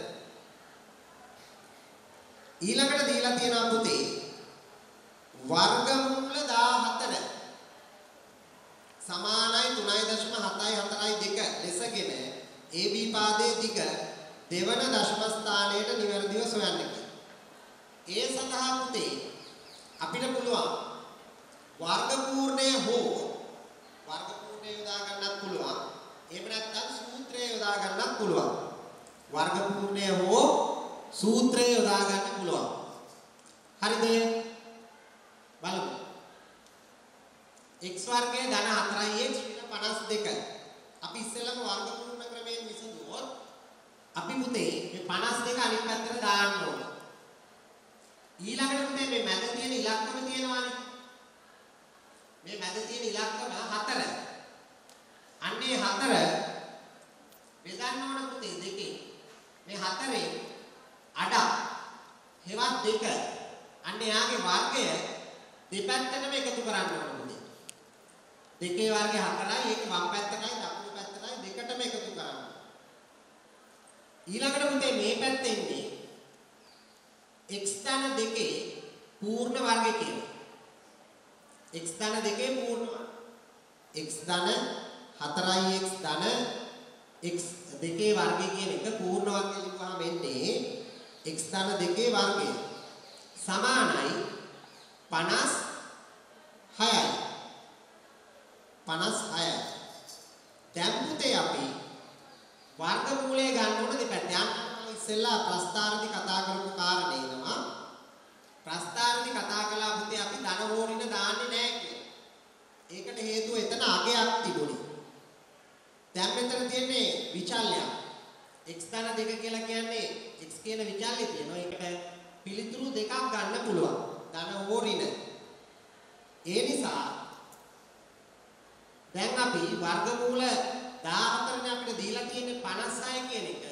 ඊළඟට දීලා තියෙනවා පුතේ වර්ගමූල 14 සමානයි 3.742 ලෙසගෙන AB පාදයේ දිග දෙවන දශම ස්ථානයට නිවැරදිව සොයන්න ඒ සඳහා පුතේ අපිට පුළුවන් වර්ග පූර්ණය හෝ වර්ග පූර්ණය යොදා ගන්නත් පුළුවන්. එහෙම නැත්නම් සූත්‍රය යොදා ගන්නත් පුළුවන්. වර්ග පූර්ණය හෝ සූත්‍රය යොදා ගන්න පුළුවන්. හරිද? බලමු. X වර්ගයේ ධන 4x 52 අපි ඉස්සෙල්ලම වර්ග පූර්ණ ක්‍රමයෙන් විසඳුවොත් අපි පුතේ මේ 52 අනිත් පැත්තට දාන්න ඕන. ඊළඟට පුතේ මේ මැද තියෙන ඉලක්කම තියෙනවානේ. මේ මැද තියෙන ඉලක්කම 4. අන්නේ 4 බෙදන්න ඕන පුතේ දෙකේ. මේ 4 අඩ හෙවත් දෙක. අන්නේ යාගේ වර්ගය දෙපැත්තටම එකතු කරන්න ඕන පුතේ. දෙකේ වර්ගය 4යි ඒක වම් පැත්තටයි දකුණු පැත්තටයි දෙකටම එකතු කරන්න. ඊළඟට පුතේ මේ පැත්තේ ඉන්නේ x ධන දෙකේ පූර්ණ වර්ගය කියනවා. x ධන දෙකේ පූර්ණ x ධන 4x ධන. X දෙකේ වර්ගය කියන එක පූර්ණ වර්ගය ලිව්වහම එන්නේ x ධන දෙකේ වර්ගය. සමානයි 56යි 56යි දැන් පුතේ අපි වර්ගමූලය ගන්න ඕන දෙපැත්ත. යන්න ඉස්සෙල්ලා ප්‍රස්තාරදි කතා කරපු කාරණේ එනවා. ප්‍රස්තාරදි කතා කළා පුතේ අපි ධන හෝරින දාන්නේ නැහැ කියලා. ඒකට හේතුව එතන අගයක් තිබුණේ. දැන් මෙතන තියෙන්නේ විචල්‍යයක්. x ධන දෙක කියලා කියන්නේ x කියන විචල්‍ය තියෙනවා. ඒකට පිළිතුරු දෙකක් ගන්න පුළුවන්. ධන හෝරින. ඒ නිසා දැන් අපි වර්ගමූල 14නේ අපිට දීලා තියෙන්නේ 56 කියන එක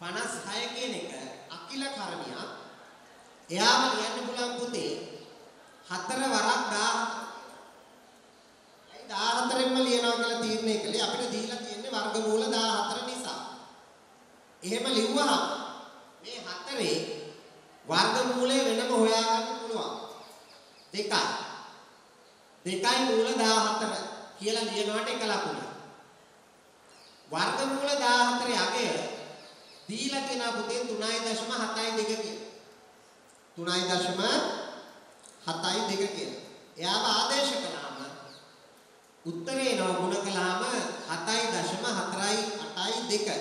56 කියන එක අකිල කරණියක් එයාම ලියන්න පුළුවන් පුතේ හතර වරක් 14 14න්ම ලියනවා කියලා තීරණය කළේ අපිට දීලා තියෙන්නේ වර්ගමූල 14 නිසා. එහෙම ලිව්වහම මේ හතරේ වර්ගමූලය වෙනම හොයාගන්න පුළුවන්. දෙකයි. දෙකයි මූල 14 කියලා ලියනවට එක ලකුණක්. වර්ගමූල 14 අගය දීලා තියෙන පුතේ 3.72 කියලා. 3.72 කියලා. එයාව ආදේශ කළාම උත්තරේ නව ගුණ කළාම 7.482.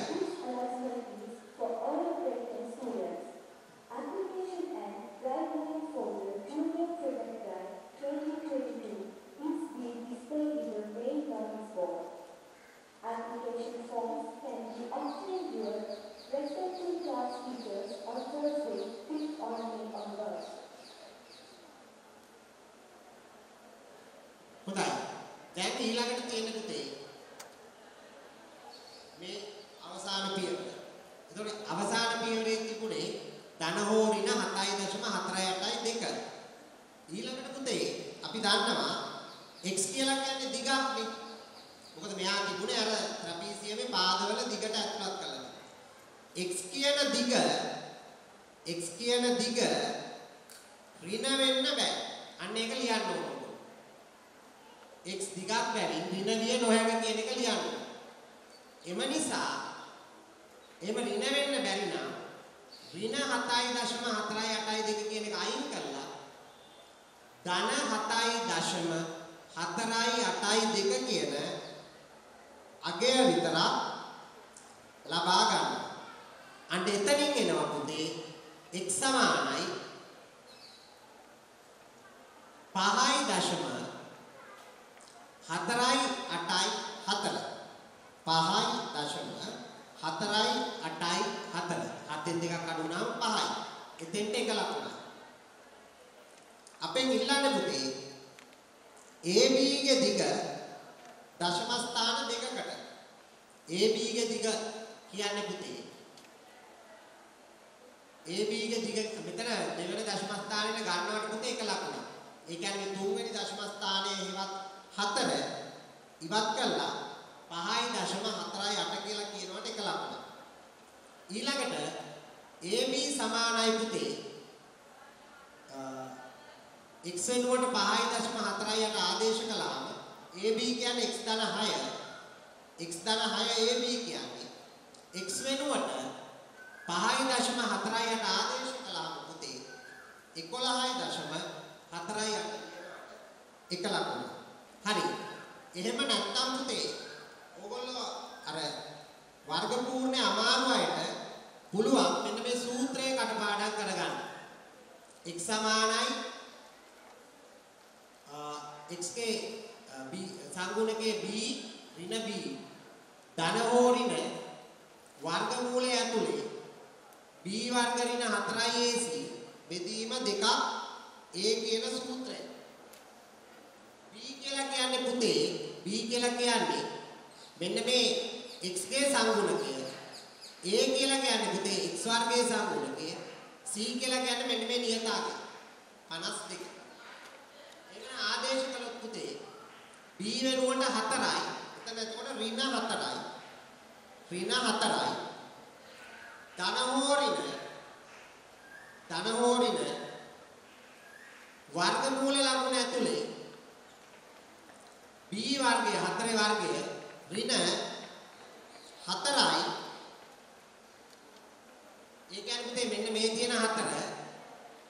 for all American students. දැන් ඊළඟට තියෙන පුතේ මේ අවසාන පියවර. එතකොට අවසාන පියවරේ තිබුණේ ධන හෝ ඍණ 7.482. ඊළඟට පුතේ අපි දන්නවා x කියලා කියන්නේ දිගක්නේ. මොකද මෙයා තිබුණේ අර ත්‍රපීසියමේ පාදවල දිගට ඇතුළත් කළා. x කියන දිග x කියන දිග ඍණ වෙන්න බෑ. අන්න ඒක ලියන්න ඕන. X දිගක් බැවින් ඍණ විය නොහැක කියන එක ලියන්න. එම නිසා එහෙම ඍණ වෙන්න බැරි නම් ඍණ 7.482 කියන එක අයින් කරලා ධන 7.482 කියන අගය විතරක් ලබා ගන්න. අන්න එතනින් එනවා පුතේ x සමානයි 5.4යි 働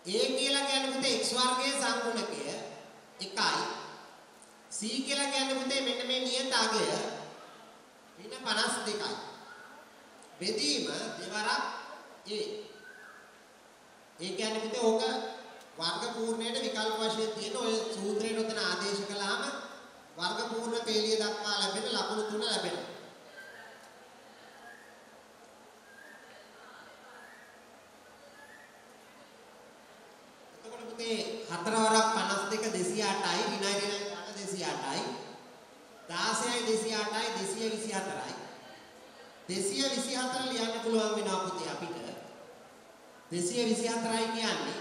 කියලා කියන්නේ පුතේ x වර්ගයේ සංගුණකය එකයි. C කියලා කියන්නේ පුතේ මෙන්න මේ නියත අගය. ඍණ 52යි බෙදීම දෙවරක් A. ඒ කියන්නේ පුතේ ඕක වර්ග පූර්ණයට විකල්ප වශයෙන් තියෙන ඔය සූත්‍රයට උතන ආදේශ කළාම වර්ග පූර්ණ පේලිය දක්වා ලැබෙන ලකුණු තුන ලැබෙනවා එතකොට පුතේ හතර වරක් 52 208යි විනාඩි 208යි 16යි 208යි 224යි 224 ලියන්න පුළුවන් වෙනවා පුතේ අපිට. 224යි කියන්නේ.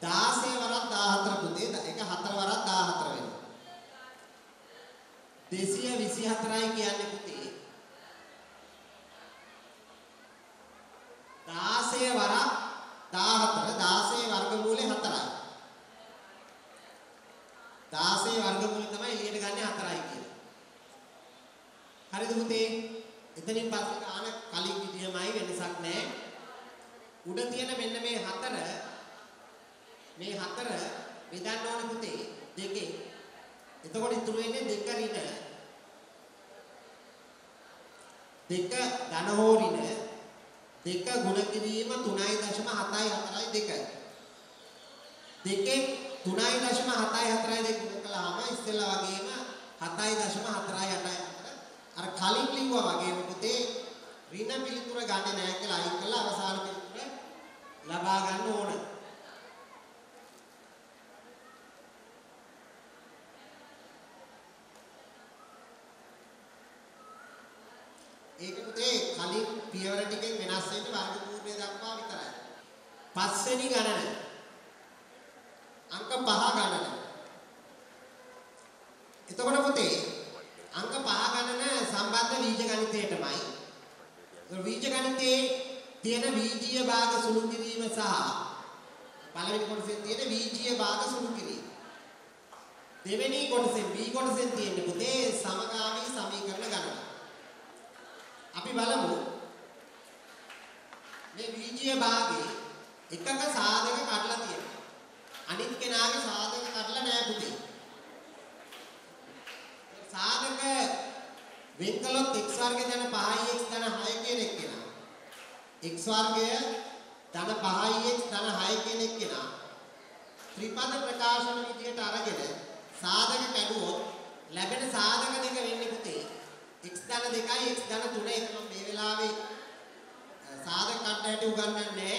16 වරක් 14 පුතේ ඒක හතර වරක් 14 වෙනවා 224යි කියන්නේ පුතේ 16 වරක් 14 16 වර්ගමූලේ 4යි 16 වර්ගමූලේ තමයි එළියට ගන්න 4යි කියන්නේ හරිද පුතේ එතනින් පස්සේ ගාන කලින් විදියමයි වෙනසක් නැහැ උඩ තියෙන මෙන්න මේ 4 මේ 4 බෙදන්න ඕනේ පුතේ දෙකේ. එතකොට ඉතුරු වෙන්නේ දෙක රින. දෙක ධන හෝ රින. දෙක ගුණ කිරීම 3.74යි 2. දෙකෙන් 3.74යි 2 ගුණ කළාම ඉස්සෙල්ලා වගේම 7.48යි අර කලින් ලිව්වා වගේම පුතේ ඍණ පිළිතුර ගන්නේ නැහැ කියලා අයින් කළා. අවසාන පිළිතුර ලබා ගන්න ඕන. ඒක පුතේ කලින් පියවර ටිකෙන් වෙනස් වෙන්නේ වර්ග පූර්ණය දක්වා විතරයි. පස්වෙනි ගණන අංක 5 ගණන. එතකොට පුතේ අංක 5 ගණන සම්බන්ධ බීජ ගණිතයටමයි. බීජ ගණිතයේ තියෙන බීජීය භාග සුළු කිරීම සහ පළවෙනි කොටසේ තියෙන බීජීය භාග සුළු කිරීම. දෙවෙනි කොටසේ B කොටසෙන් තියෙන පුතේ සමගාමී සමීකරණ ගණන. අපි බලමු මේ බීජීය භාගයේ එකක සාධක කඩලා තියෙනවා. අනිත් කෙනාගේ සාධක කඩලා නෑ පුතේ. සාධක වෙන් කළොත් x වර්ගය ධන 5යි x ධන 6 කියන එක කෙනා. x වර්ගය ධන 5යි x ධන 6 කියන එක කෙනා. ත්‍රිපද ප්‍රකාශන විදියට අරගෙන සාධක කැඩුවොත් ලැබෙන සාධක දෙක වෙන්නේ පුතේ x ධන 2යි x ධන 3යි මම මේ වෙලාවේ සාධක කඩ හැටි උගන්වන්නේ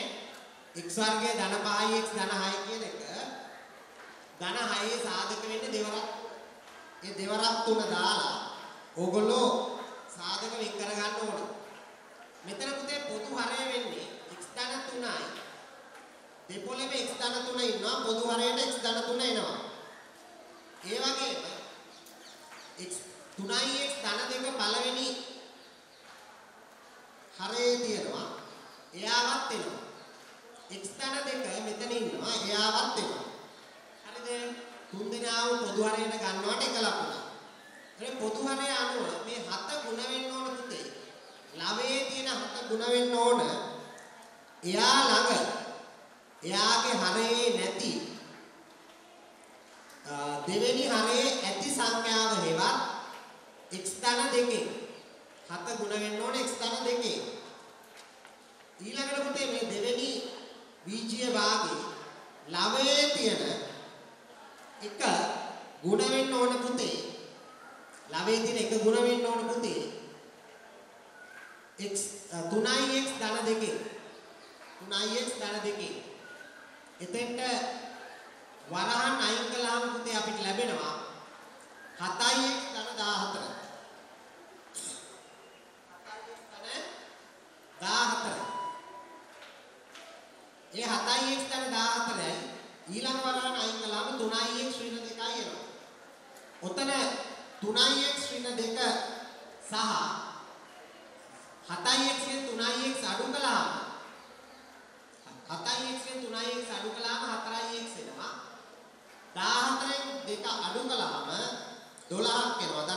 x වර්ගයේ ධන 5යි x ධන 6 කියන එක ධන 6 සාධක වෙන්නේ දෙවරක්. ඒ දෙවරක් තුන දාලා ඕගොල්ලෝ සාධක වෙන් කර ගන්න ඕනේ. මෙතන පුතේ පොදු හරය වෙන්නේ x ධන 3යි. දෙපොළෙම x ධන 3 ඉන්නවා පොදු හරයට x ධන 3 එනවා. ඒ වගේම x 3යි x ධන දෙක පළවෙනි හරේ තියෙනවා. එයාවත් එනවා. x තන දෙක මෙතන ඉන්නවා. එයාවත් එනවා. හරිද? තුන් දෙනාව පොදු හරයට ගන්නවට එක ලකුණක්. ඒ පොදු හරය අනුව මේ හත ගුණ වෙන්න ඕන පුතේ. ළවේ තියෙන හත ගුණ වෙන්න ඕන. එයා ළඟ එයාගේ හරේ නැති දෙවෙනි හරේ ඇති සංඛ්‍යාව හෙවත් x ධන දෙකේ 7 ගුණ වෙන්න ඕනේ x ධන දෙකේ. ඊළඟට පුතේ මේ දෙවෙනි වීජීය භාගේ ලවයේ තියෙන එක ගුණ වෙන්න ඕන පුතේ. ලවයේ තියෙන එක ගුණ වෙන්න ඕන පුතේ. x 3x ධන දෙකේ. 3x ධන දෙකේ. එතෙන්ට වරහන් අයින් කළාම පුතේ අපිට ලැබෙනවා 7x ධන 14. 14 ඒ 7x ධන 14යි ඊළඟ වරහන් අයින් කළාම 3x ඍණ 2යි එනවා. ඔතන 3x ඍණ 2 සහ 7x ගෙන් 3x අඩු කළාම 7x ගෙන් 3x අඩු කළාම 4x එනවා. 14න් 2 අඩු කළාම 12ක් එනවා.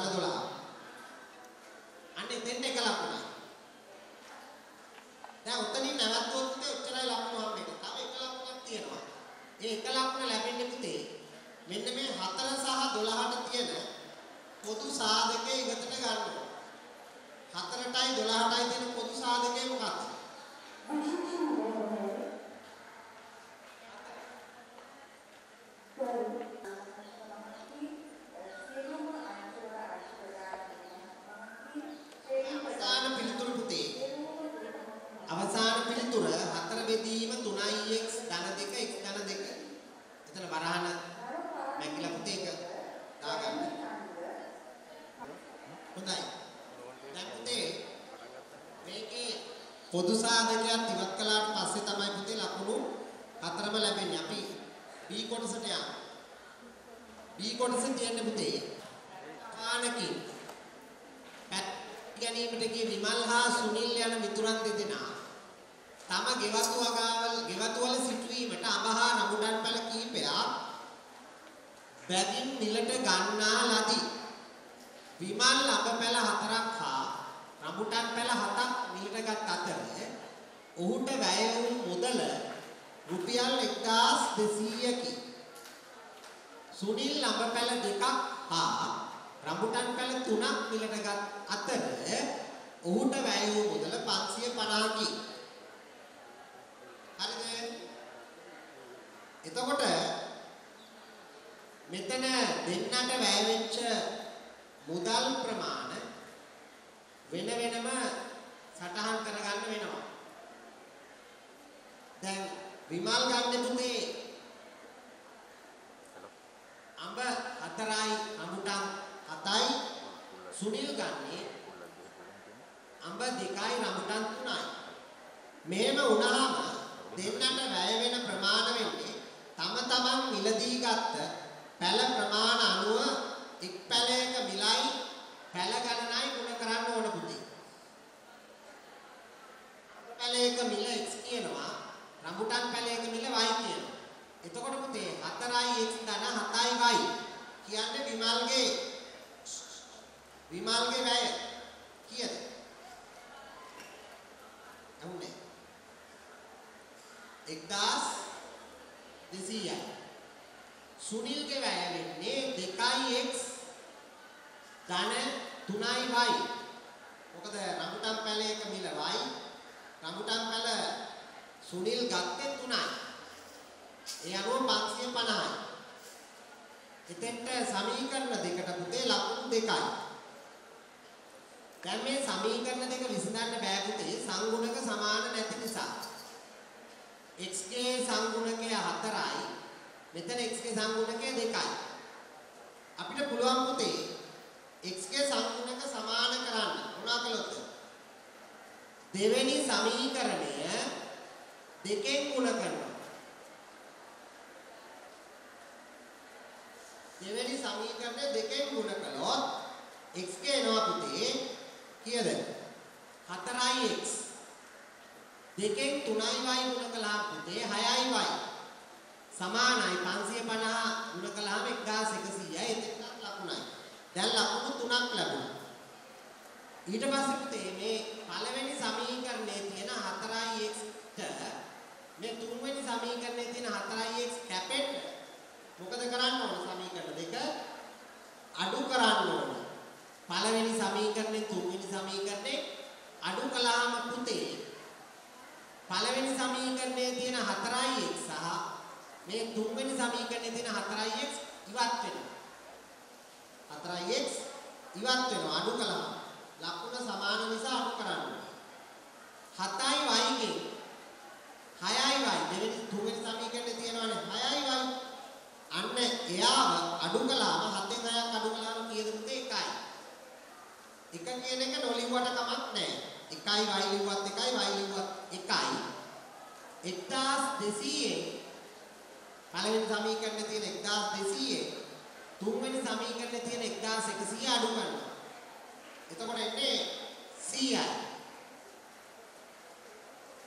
පැල ප්‍රමාණ 1200 පළවෙනි සමීකරණේ තියෙන 1200 තුන්වෙනි සමීකරණේ තියෙන 1100 අඩු කරනවා. එතකොට එන්නේ 100යි.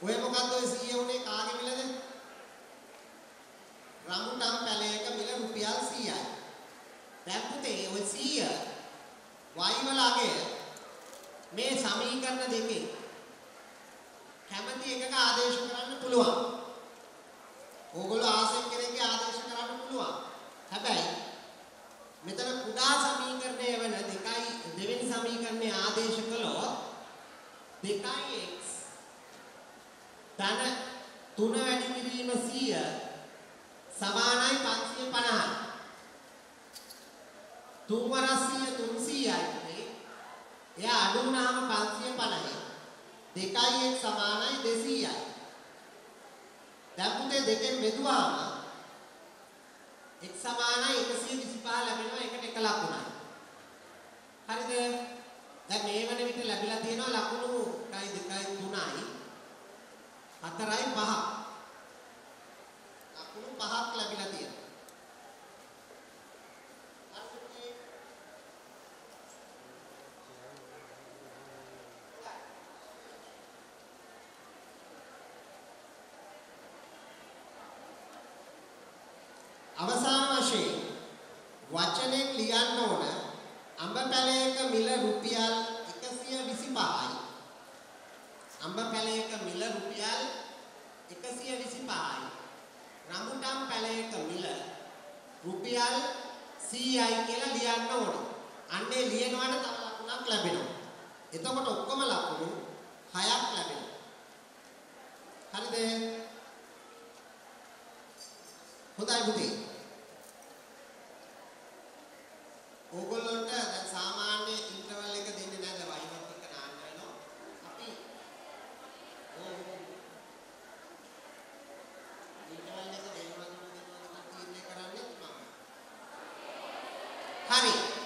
ඔය මොකද්ද ඔය 100 උනේ කාගේ මිලද? රමුටම් පැලයක මිල රුපියල් 100යි. දැන් පුතේ ඔය 100 y වල අගය මේ සමීකරණ දෙකේ කැමති එකක ආදේශ කරන්න පුළුවන්. ඕගොල්ලෝ ආසෙන් කෙනෙක්ගේ ආදේශ කරන්න පුළුවන්. හැබැයි මෙතන කුඩා සමීකරණය වෙන දෙකයි දෙවෙනි සමීකරණය ආදේශ කළොත් 2x ධන 3 වැඩි කිරීම 100 සමානයි 550යි. 3 වරස් 100 300යි. එයා අඩු වුණාම 550යි. 2x සමානයි 200යි. දැන් උදේ දෙකෙන් බෙදුවාම x සමානයි 125 ලැබෙනවා එකට එක ලකුණයි. හරිද? දැන් මේ වෙන විට ලැබිලා තියෙනවා ලකුණු 1යි 2යි 3යි 4යි 5යි. ලකුණු පහක් ලැබිලා තියෙනවා. honey.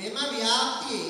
මෙම ව්‍යාප්තියේ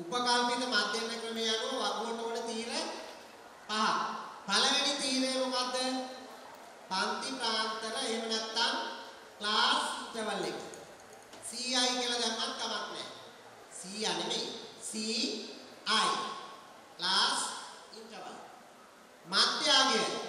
උපකල්පිත මධ්‍යන ක්‍රමය අනුව වගුවට වඩ තීර පහ. පළවෙනි තීරය මොකද්ද? පන්ති ප්‍රාන්තර එහෙම නැත්නම් ක්ලාස් ලෙවල් එක. CI කියලා දැම්මත් කමක් නැහැ. CI නෙමෙයි CI. Class interval. මධ්‍යයගය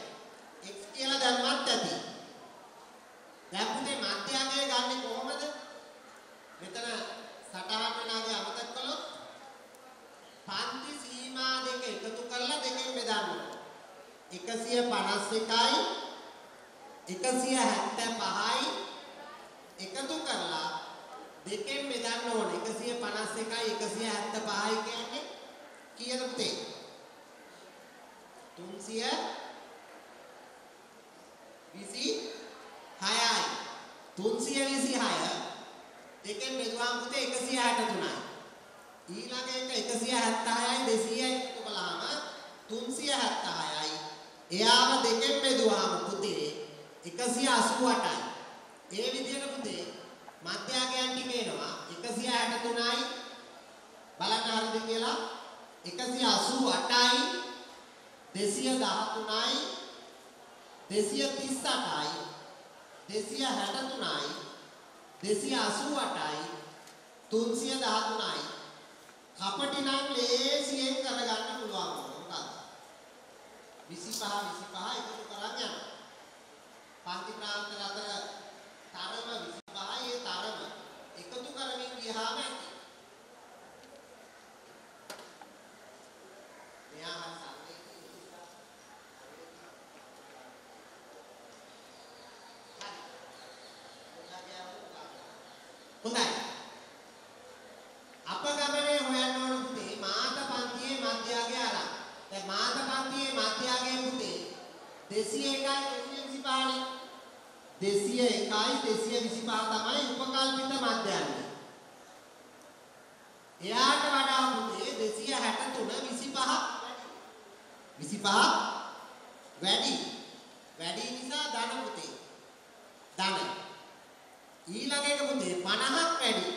ඊළඟ එක පුතේ 50ක් වැඩි.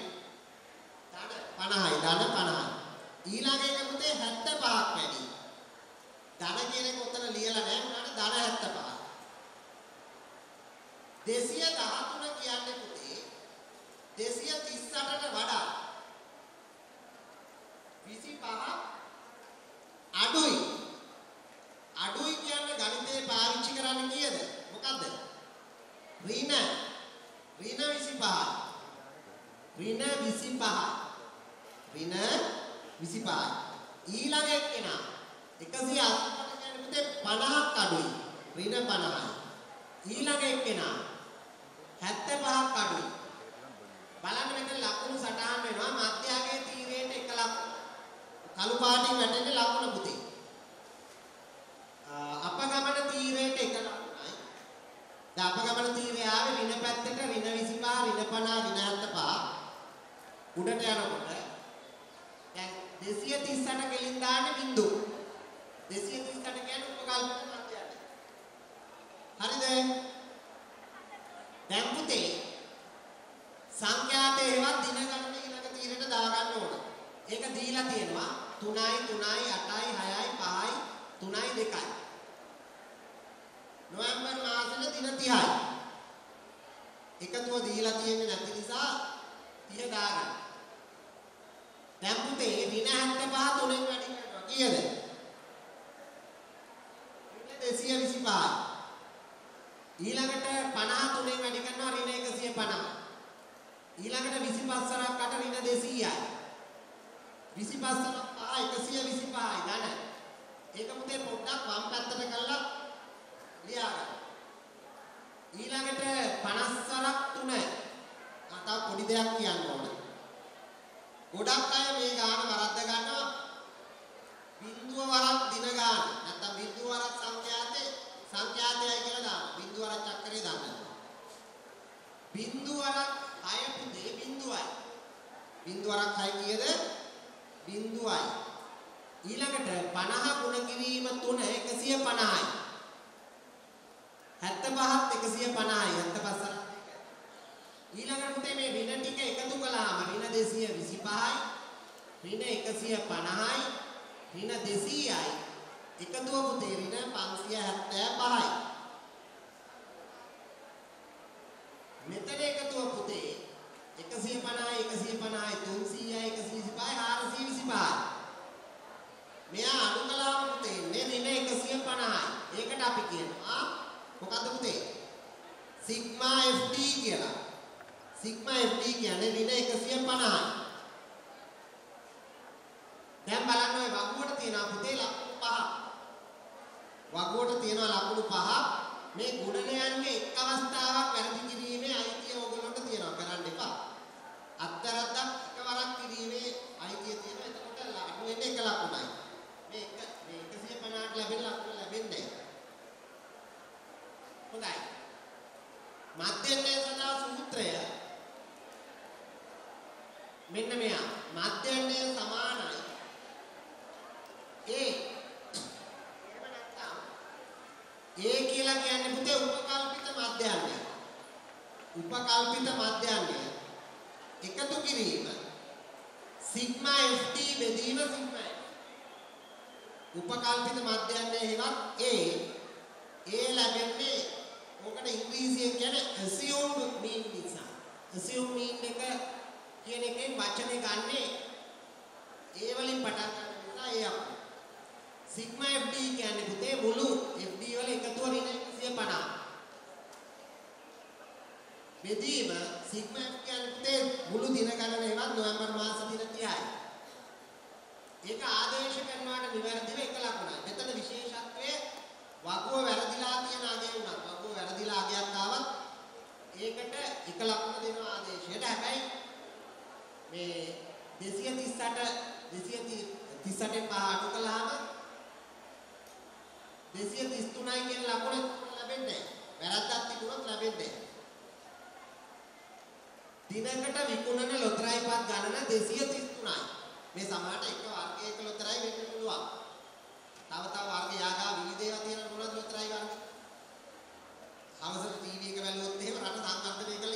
ධන 50යි ධන 50යි. ඊළඟ එක පුතේ 75ක් වැඩි. ධන කියන එක උතන ලියලා නැහැ උනාට ධන 75. 213 කියන්නේ පුතේ 238ට වඩා ඊළඟ එක්කෙනා 180 කියන්නේ පුතේ 50ක් අඩුයි. ඍණ 50යි. ඊළඟ එක්කෙනා 75ක් අඩුයි. බලන්න මෙතන ලකුණු සටහන් වෙනවා මධ්‍යයාගේ තීරයට එක ලකුණ. කළු පාටින් වැටෙන්නේ ලකුණ පුතේ. අපගමන තීරයට එක ලකුණයි. දැන් අපගමන තීරය ආවේ ඍණ පැත්තට ඍණ 25 ඍණ 50 ඍණ 75 උඩට යනකොට 238 කෙලින් දාන්න බිංදුව 238 කියන්නේ උපකල්පන 60ට 50 ගුණ කිරීම 3 150යි. 75ත් 150යි 75 ඊළඟට පුතේ මේ ඍණ ටික එකතු කළාම ඍණ 225යි ඍණ 150යි ඍණ 200යි එකතුව පුතේ ඍණ 575යි මෙතන එකතුව පුතේ 150යි 150යි 300 මෙයා අනුකලාව පුතේ ඉන්නේ දින 150යි. ඒකට අපි කියනවා මොකද්ද පුතේ? සිග්මා FT කියලා. සිග්මා FT කියන්නේ දින 150යි. දැන් බලන්න ඔය වගුවට තියෙනවා පුතේ ලකුණු පහ. වගුවට තියෙනවා ලකුණු පහ. මේ ගුණනයන්නේ එක් අවස්ථාවක් වැරදි කිරීමේ අයිතිය ඕගොල්ලන්ට තියෙනවා. කරන්න දිනකට විකුණන ලොතරැයිපත් ගණන 233යි. මේ සමහරට එක වර්ගයක ලොතරැයි වෙන්න පුළුවන්. තව තව වර්ග යාගා විවිධ ඒවා තියෙන මොනවද ලොතරැයි වර්ග? හවසට ටීවී එක බලුවොත් එහෙම රට සංවර්ධනය කළ